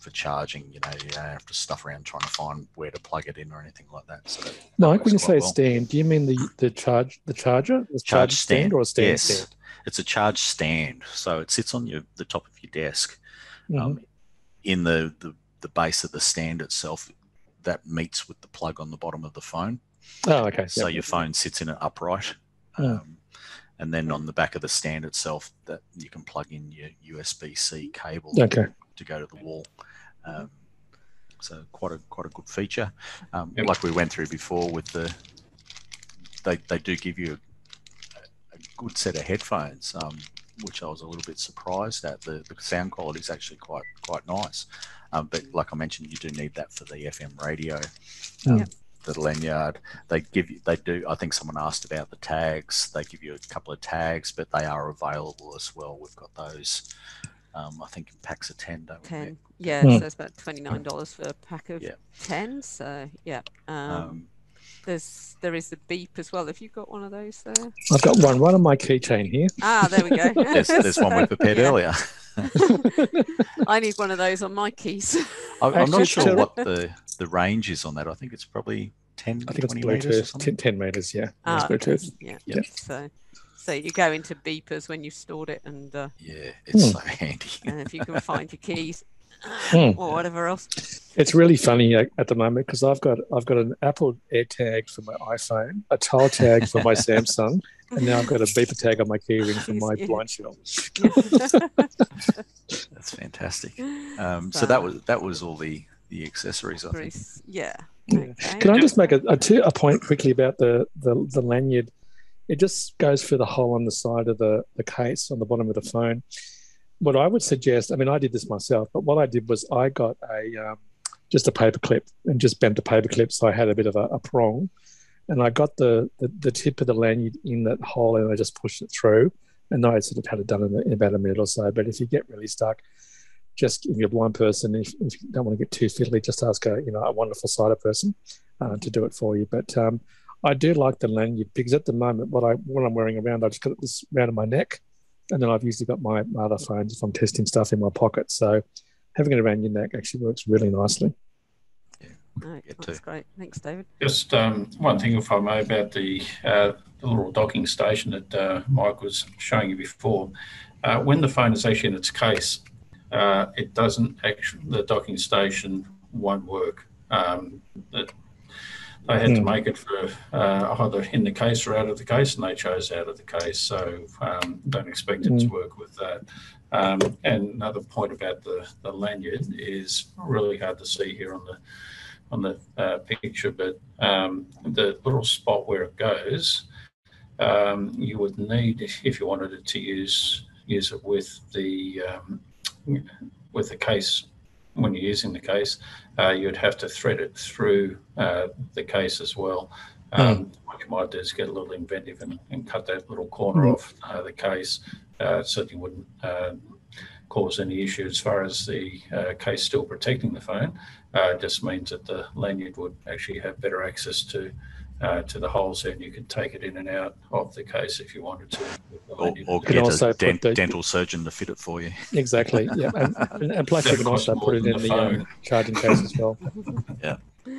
for charging. You know, you don't have to stuff around trying to find where to plug it in or anything like that. So that Mike, when you say well. stand, do you mean the, the charge the charger? The charge stand, or a stand yes. stand? It's a charge stand, so it sits on your the top of your desk. Mhm. Um, in the, the the base of the stand itself, that meets with the plug on the bottom of the phone. oh, okay. So Yep. your phone sits in an upright, Mm. um, and then on the back of the stand itself, that you can plug in your USB C cable Okay. to go to the wall. Um, so quite a quite a good feature. Um, Yep. Like we went through before with the, they they do give you a, a good set of headphones, um, which I was a little bit surprised at. The, the sound quality is actually quite quite nice. Um, but like I mentioned, you do need that for the FM radio. Um, Yep. The lanyard, they give you, they do. I think someone asked about the tags. They give you a couple of tags, but they are available as well. We've got those. Um, I think in packs of ten, don't we? Ten. Yeah, Hmm. so it's about twenty nine dollars for a pack of Yeah. ten. So yeah, um, Um, there's there is the beep as well. Have you got one of those there? I've got one right on my keychain here. Ah, there we go. there's, there's one we prepared yeah, earlier. I need one of those on my keys. I'm, I'm not sure what the, the range is on that. I think it's probably 10, I think it's 20 meters or 10, 10 meters. Yeah, Ah, it's Bluetooth. Yeah. Yep. So so you go into beepers when you've stored it, and uh, Yeah, it's Hmm. so handy. and if you can find your keys, Hmm. or whatever else. It's really funny at, at the moment because I've got I've got an Apple AirTag for my iPhone, a Tile tag for my Samsung, and now I've got a beeper tag on my keyring for my Yeah. BlindShell. That's fantastic. Um, so that was that was all the the accessories. I think. Yeah. Yeah. Okay. Can I just make a, a, two, a point quickly about the, the, the lanyard? It just goes through the hole on the side of the, the case on the bottom of the phone. What I would suggest, I mean, I did this myself, but what I did was I got a um, just a paper clip and just bent the paper clip so I had a bit of a, a prong, and I got the, the the tip of the lanyard in that hole and I just pushed it through, and I sort of had it done in, in about a minute or so. But if you get really stuck, just if you're a blind person, if, if you don't want to get too fiddly, just ask a you know a wonderful sighted person uh, to do it for you. But um, I do like the lanyard because at the moment, what I what I'm wearing around, I just got this around my neck, and then I've usually got my, my other phones if I'm testing stuff in my pocket. So having it around your neck actually works really nicely. Right, Get that's great. Thanks, David. Just um, one thing, if I may, about the, uh, the little docking station that uh, Mike was showing you before. Uh, when the phone is actually in its case, uh, it doesn't actually, the docking station won't work. Um, it, they had to Hmm. make it for uh, either in the case or out of the case, and they chose out of the case. So um, don't expect it to work with that. Um, and another point about the, the lanyard is really hard to see here on the on the uh, picture, but um, the little spot where it goes, um, you would need if, if you wanted it to use use it with the um, with the case when you're using the case, uh, you'd have to thread it through uh, the case as well. Um, What you might do is get a little inventive and, and cut that little corner Mm. off uh, the case. Uh, certainly wouldn't uh, cause any issue as far as the uh, case still protecting the phone. Uh, it just means that the lanyard would actually have better access to uh, to the holes there, and you could take it in and out of the case if you wanted to. Or, or get also a dent, the- dental surgeon to fit it for you. Exactly. Yeah, and, and, and plus you can also put it in the um, charging case as well. Yeah.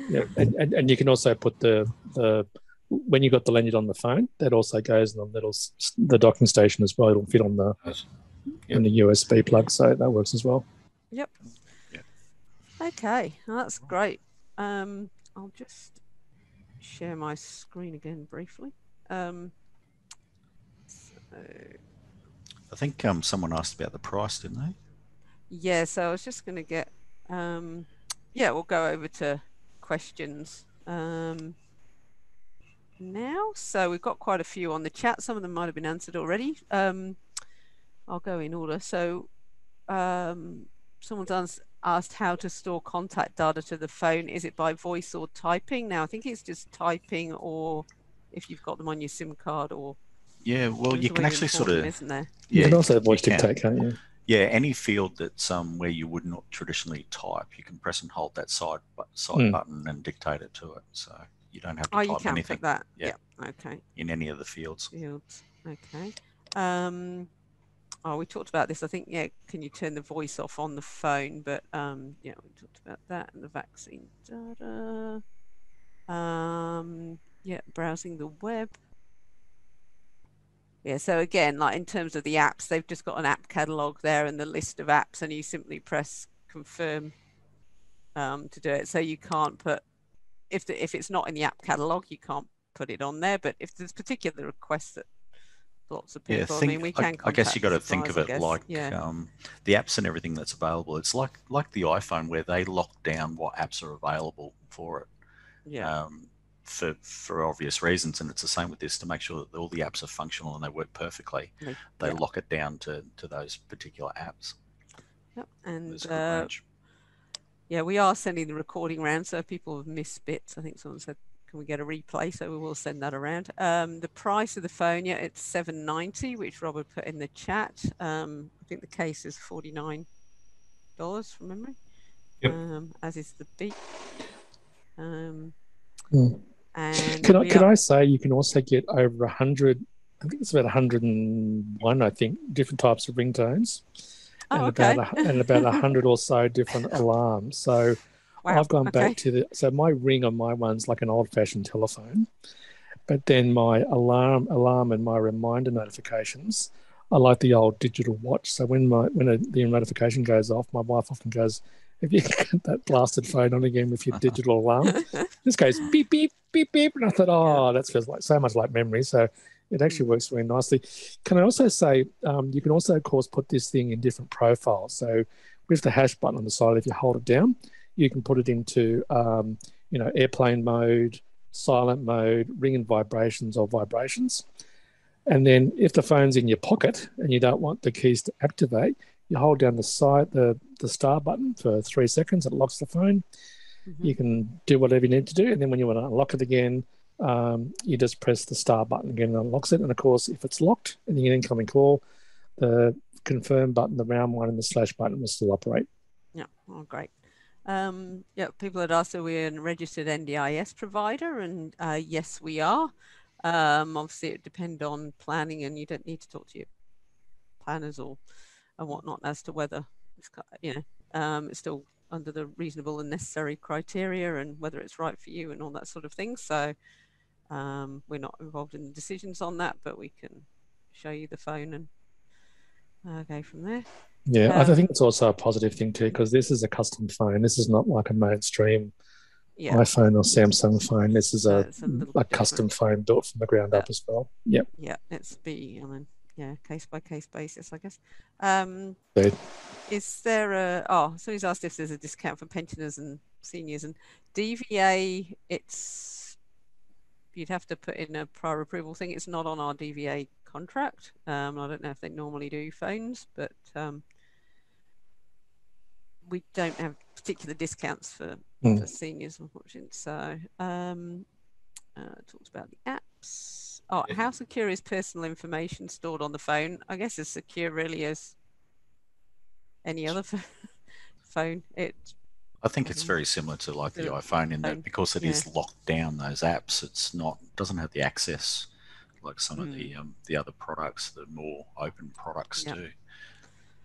Yeah, and, and, and you can also put the the when you got the lanyard on the phone, that also goes in the little the docking station as well. It'll fit on the in the USB plug, so that works as well. Yep. Yeah. Okay, well, that's great. Um, I'll just share my screen again briefly. Um, so, I think um, someone asked about the price, didn't they? yeah, so I was just going to get, um, yeah, we'll go over to questions um, now. So we've got quite a few on the chat. Some of them might have been answered already. Um, I'll go in order. So um, someone's ans- asked how to store contact data to the phone. Is it by voice or typing? Now, I think it's just typing or if you've got them on your SIM card or Yeah, well, you can actually sort of isn't there? You yeah, can also you voice dictate, can't you? Yeah, any field that's um, where you would not traditionally type, you can press and hold that side bu- side Hmm. button and dictate it to it. So you don't have to Oh, you can anything put that. Yeah. Yeah. Okay. in any of the fields. Fields. Okay. Um, oh, we talked about this. I think, yeah, can you turn the voice off on the phone? But um, yeah, we talked about that and the vaccine data. Um, yeah, browsing the web. Yeah, so again, like in terms of the apps, they've just got an app catalog there and the list of apps, and you simply press confirm um, to do it. So you can't put if the, if it's not in the app catalog, you can't put it on there. But if there's particular requests that lots of Yeah, people, think, I mean, we I- can. I, guess contact you got to think of it like yeah, um, the apps and everything that's available. It's like like the iPhone where they lock down what apps are available for it. yeah, um, for for obvious reasons, and it's the same with this to make sure that all the apps are functional and they work perfectly. They- They yeah. lock it down to to those particular apps. yep. and There's a good uh, yeah, we are sending the recording around, so if people have missed bits. I think someone said, "Can we get a replay?" So we will send that around. Um, the price of the phone, yeah, it's seven ninety, which Robert put in the chat. Um, I think the case is forty nine dollars from memory. Yep. Um, as is the beat. Um, Hmm. and Can I can are- I say you can also get over a hundred? I think it's about hundred and one. I think different types of ringtones, Oh, and okay. about a, and about a hundred or so different alarms. So Wow, I've gone okay. back to the so my ring on my one's like an old fashioned telephone, but then my alarm alarm and my reminder notifications, I like the old digital watch. So when my when a, the notification goes off, my wife often goes, "If you get that blasted phone on again with your digital alarm," this goes beep beep beep beep, and I thought, "Oh, that feels like so much like memory." So it actually works really nicely. Can I also say um, you can also, of course, put this thing in different profiles. So with the hash button on the side, if you hold it down, you can put it into um, you know airplane mode, silent mode, ring and vibrations or vibrations. And then if the phone's in your pocket and you don't want the keys to activate, you hold down the side the the star button for three seconds. It locks the phone. Mhm. You can do whatever you need to do, and then when you want to unlock it again, um, you just press the star button again and unlocks it. And of course, if it's locked in the incoming call, the confirm button, the round one, and the slash button will still operate. Yeah, oh, great. Um, yeah, people had asked are we a registered NDIS provider, and uh, yes, we are. Um, obviously, it depends on planning, and you don't need to talk to your planners or and whatnot as to whether it's you know um, it's still under the reasonable and necessary criteria, and whether it's right for you, and all that sort of thing. So um, we're not involved in the decisions on that, but we can show you the phone and uh, go from there. Yeah, I Um, think it's also a positive thing too because this is a custom phone. This is not like a mainstream Yeah. iPhone or Samsung phone. This is a, a a custom phone built from the ground up as well. Yep. yeah it's be i mean yeah case by case basis i guess um Indeed. is there a oh somebody's asked if there's a discount for pensioners and seniors and dva it's you'd have to put in a prior approval thing it's not on our dva contract um i don't know if they normally do phones but um we don't have particular discounts for, Mm. for seniors unfortunately so um uh, talks about the apps. Oh, Yeah. how secure is personal information stored on the phone? I guess as secure really as any other phone. It I think it's Mhm. very similar to like the iPhone in that because it is locked down those apps, it's not doesn't have the access like some of the um, the other products, the more open products Yep. do. In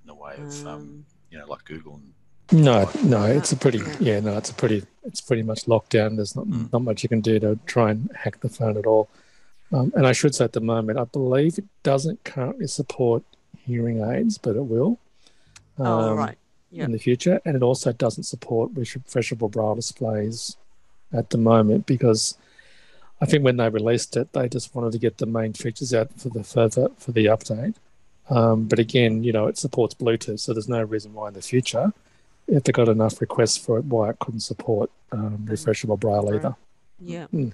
the way of um, um, you know, like Google and No, no, it's a pretty Yeah. no, it's a pretty it's pretty much locked down. There's not Mm. not much you can do to try and hack the phone at all. Um, and I should say at the moment, I believe it doesn't currently support hearing aids, but it will. oh um, right. Yeah. in the future, and it also doesn't support refreshable braille displays at the moment because I think when they released it, they just wanted to get the main features out for the further for the update. Um, but again, you know, it supports Bluetooth, so there's no reason why in the future, if they got enough requests for it, why it couldn't support um, refreshable braille either. Yeah. Mm.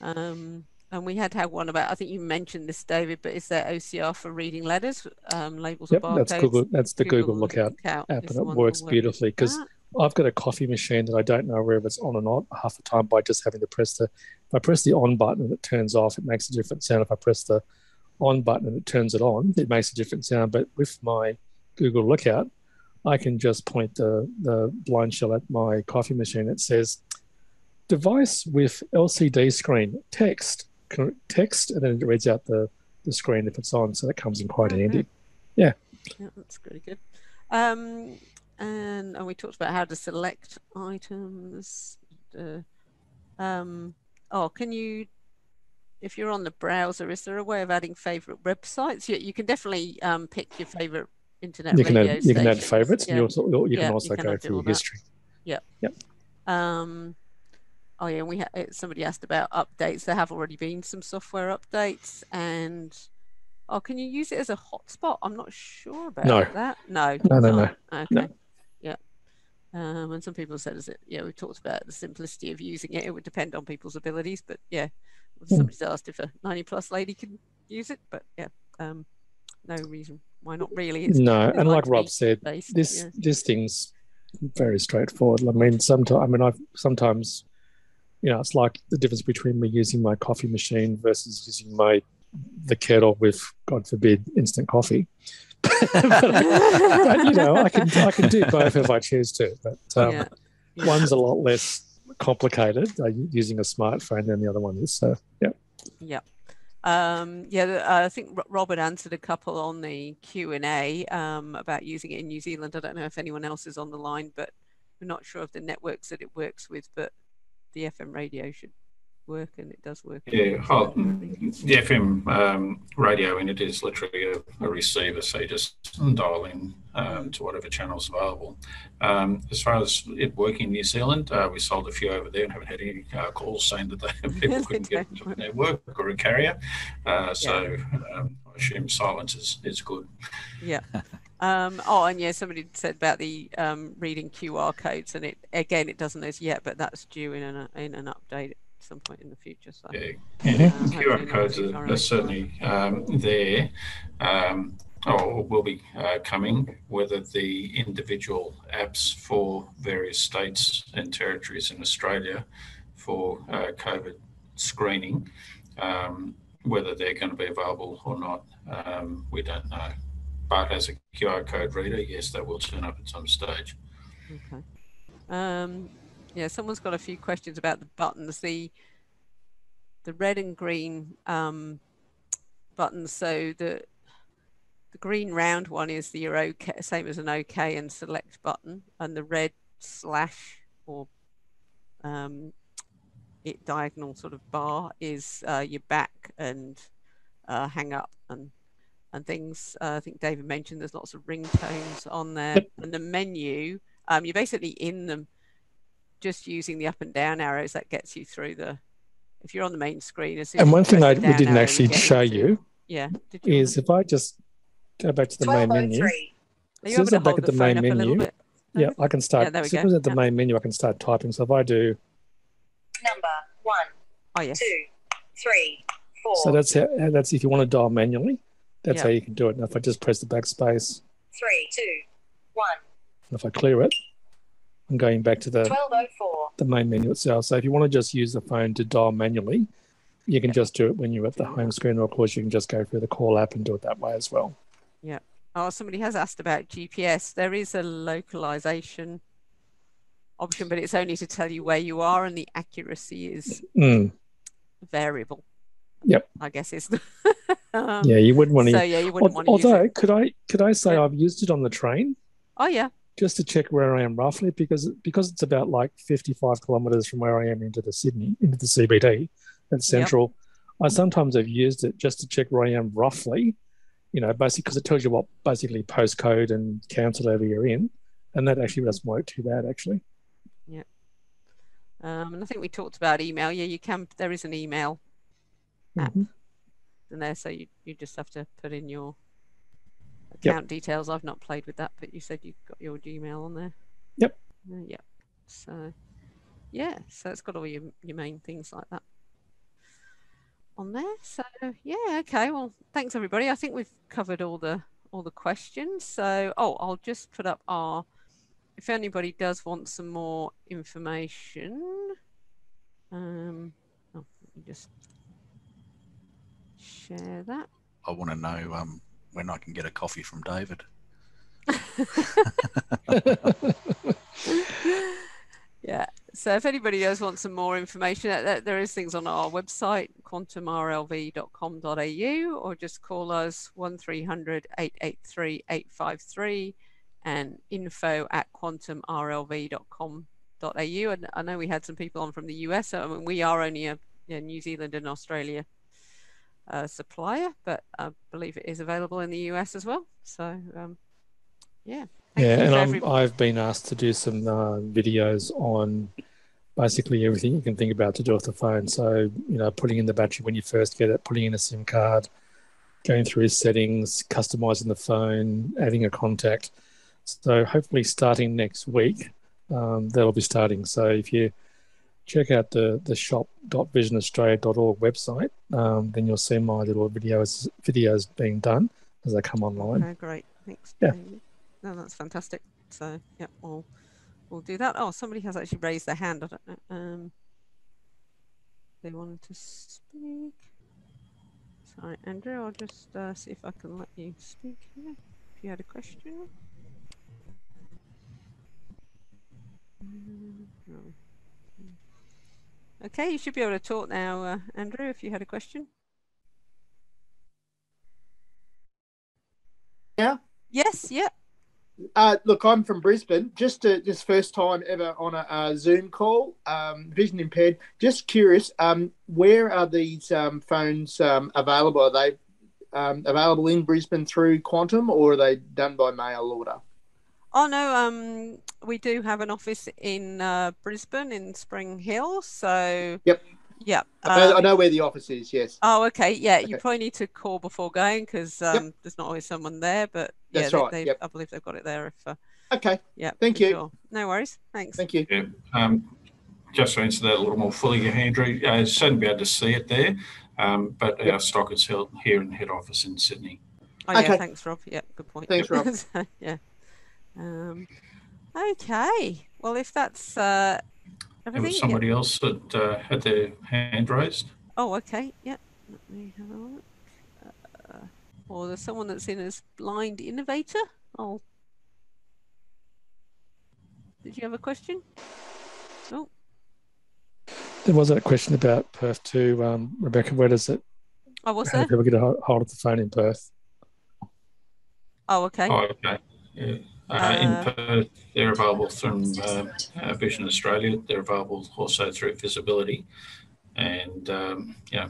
Um, and we had had one about. I think you mentioned this, David. But is there OCR for reading letters, um, labels, Yep, or barcodes? that's Google. That's the Google, Lookout Lookout app, and it works beautifully because. I've got a coffee machine that I don't know whether it's on or not half the time by just having to press the if I press the on button and it turns off, it makes a different sound. If I press the on button and it turns it on, it makes a different sound. But with my Google Lookout, I can just point the, the BlindShell at my coffee machine. It says device with LCD screen, text, text, and then it reads out the, the screen if it's on. So that comes in quite Okay. handy. Yeah, that's really good. Um, and, and we talked about how to select items. Uh, um, oh, can you, if you're on the browser, is there a way of adding favorite websites? You, you can definitely um, pick your favorite internet You can radio add, you can add favorites, and you, also, you Yeah, can you also can go through history. Um, oh yeah, we ha- uh, somebody asked about updates. There have already been some software updates, and oh, can you use it as a hotspot? I'm not sure about No. that. No, No, no, no. Okay. no. Yeah. Um, and some people said, "Is it?" Yeah, we talked about the simplicity of using it. It would depend on people's abilities, but yeah, Hmm. somebody's asked if a 90 plus lady can use it, but yeah, um, no reason why not really. It's No, and like Rob said, based, this yeah. this thing's very straightforward. I mean, sometimes I mean, I sometimes, you know, it's like the difference between me using my coffee machine versus using my the kettle with, God forbid, instant coffee. but, you know, I can I can do both if I choose to. But um, yeah. one's a lot less complicated uh, using a smartphone than the other one is. So yeah, Yeah. Um, yeah, uh, I think Robert answered a couple on the Q and A um, about using it in New Zealand. I don't know if anyone else is on the line, but we're not sure of the networks that it works with. But the FM radio should work, and it does work. Yeah, oh, the FM um, radio in it is literally a, a, receiver, so you just dial in um, to whatever channel's available. Um, as far as it working in New Zealand, uh, we sold a few over there and haven't had any uh, calls saying that they, people couldn't get into a network or a carrier. Uh, so um, I assume silence is, is good. Yeah. Um, oh, and yeah, somebody said about the um, reading QR codes, and it again, it doesn't as yet, but that's due in an in an update at some point in the future. So yeah, yeah. Uh, QR codes are, are certainly um, there. Um, or will be uh, coming, whether the individual apps for various states and territories in Australia for uh, COVID screening, um, whether they're going to be available or not, um, we don't know but as a QR code reader, yes, that will turn up at some stage. Okay. Um, yeah, someone's got a few questions about the buttons. The the red and green um, buttons. So the the green round one is the OK, same as an OK and select button, and the red slash or um, it diagonal sort of bar is uh, your back and uh, hang up and and things. Uh, I think David mentioned there's lots of ringtones on there, and the menu. Um, you're basically in them, just using the up and down arrows. That gets you through the. If you're on the main screen, as and one thing I we didn't arrow, actually show you, yeah, you is if I just go back to the main menu. As soon as I'm back at the, the main menu, yeah, I can start. Yeah, as soon as at the yeah. main menu, I can start typing. So if I do number one, oh yes, two, three, four. So that's how, that's if you want to dial manually. That's how you can do it. Now, if I just press the backspace, three, two, one. And if I clear it, I'm going back to the 1204. the main menu itself. So if you want to just use the phone to dial manually, you can just do it when you're at the home screen, or of course you can just go through the call app and do it that way as well. Yeah. Oh, somebody has asked about GPS. There is a localization option, but it's only to tell you where you are, and the accuracy is mm. variable. Yep. I guess it's. um, yeah, you wouldn't want to. So yeah, you wouldn't want to. Although, could I could I say yeah. I've used it on the train? Oh yeah. Just to check where I am roughly, because because it's about like fifty five kilometres from where I am into the Sydney, into the CBD and Central. Yep. I sometimes have used it just to check where I am roughly. You know, basically because it tells you what basically postcode and council area you're in, and that actually doesn't work too bad actually. Yeah. Um, and I think we talked about email. Yeah, you can. There is an email app mm-hmm. in there. So you, you just have to put in your account yep. details. I've not played with that, but you said you've got your Gmail on there. Yep. Uh, yep. So yeah, so it's got all your, your main things like that on there. So yeah, okay. Well, thanks everybody. I think we've covered all the all the questions. So oh, I'll just put up our. If anybody does want some more information, um, oh, just share that. I want to know um, when I can get a coffee from David. yeah. So if anybody does want some more information, there is things on our website, quantumrlv.com.au, or just call us 1300 883 853 and info at quantumrlv.com.au. And I know we had some people on from the US. I mean, we are only a, a New Zealand and Australia uh, supplier, but I believe it is available in the US as well. So, um, yeah. yeah, and i have been asked to do some uh, videos on basically everything you can think about to do with the phone. So, you know, putting in the battery when you first get it, putting in a SIM card, going through settings, customizing the phone, adding a contact. So, hopefully, starting next week, um, that'll be starting. So, if you check out the the shop.visionaustralia.org website. Um, then you'll see my little videos videos being done as they come online. Okay, great. Thanks. Yeah. No, that's fantastic. So yeah, we'll we'll do that. Oh, somebody has actually raised their hand. I don't know. Um, they wanted to speak. Sorry, Andrew. I'll just uh, see if I can let you speak here. If you had a question. Um, no. Okay, you should be able to talk now, uh, Andrew, if you had a question. Yeah. Yes, yeah. uh, look, I'm from Brisbane. Just uh, just first time ever on a, a Zoom call. Um, vision impaired. Just curious, um, where are these um, phones um, available? Are they um, available in Brisbane through Quantum, or are they done by mail order? Oh no, um, we do have an office in uh, Brisbane in Spring Hill. So Yep. yeah. I, know, I um, know where the office is. Yes. Oh, okay. Yeah, you probably need to call before going because um, there's not always someone there. But yeah, That's they, right, they- yep. I believe they've got it there. If uh, Okay. yeah. Thank you. sure. No worries. Thanks. Thank you. Yeah, um, just to answer that a little more fully, Andrew, uh, certainly be able to see it there, um, but our stock is held here in head office in Sydney. Oh, yeah. Okay. Thanks, Rob. Yeah. Good point. Thanks, Rob. So, yeah. Okay. Well, if that's uh, There everything. was yeah. somebody else that uh, had their hand raised. Oh, okay. Yeah. Let me have a look. Uh, or there's someone that's in as blind innovator. Oh. Did you have a question? Oh, There was that question about Perth too. Um, Rebecca, where does it? oh, what's How do that? people get a hold of the phone in Perth? Oh, okay. Oh, okay. Yeah. Uh, Uh, in Perth, they're available from uh, uh, Vision Australia. They're available also through VisAbility, and um, yeah,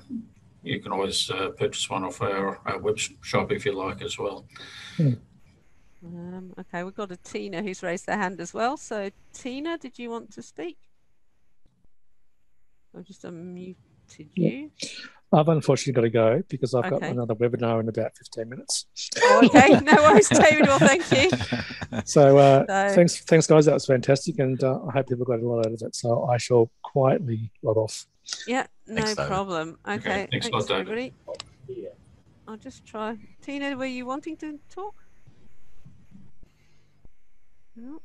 you can always uh, purchase one off our, our web shop if you like as well. Um, okay, we've got a Tina who's raised their hand as well. So, Tina, did you want to speak? I've just unmuted Yeah. You. I've unfortunately got to go because I've got another webinar in about 15 minutes. Oh, okay. No worries, David. Well, thank you. So, uh, So- thanks, thanks, guys. That was fantastic, and uh, I hope people got a lot out of it. So, I shall quietly log off. Yeah, no Thanks, problem. Okay, thanks thanks, a lot, David. everybody. I'll just try. Tina, were you wanting to talk? No.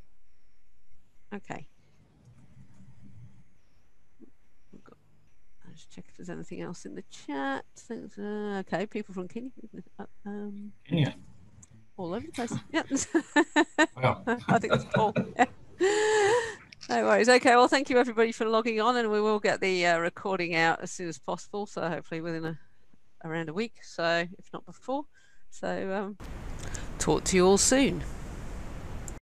Okay. I've got- I'll just check if there's anything else in the chat. Uh, okay, people from Kenya, um, Yeah. all over the place. Yeah. Wow. I think that's Paul. Yeah. No worries. Okay. Well, thank you everybody for logging on, and we will get the uh, recording out as soon as possible. So hopefully within a around a week. So if not before. So um, talk to you all soon.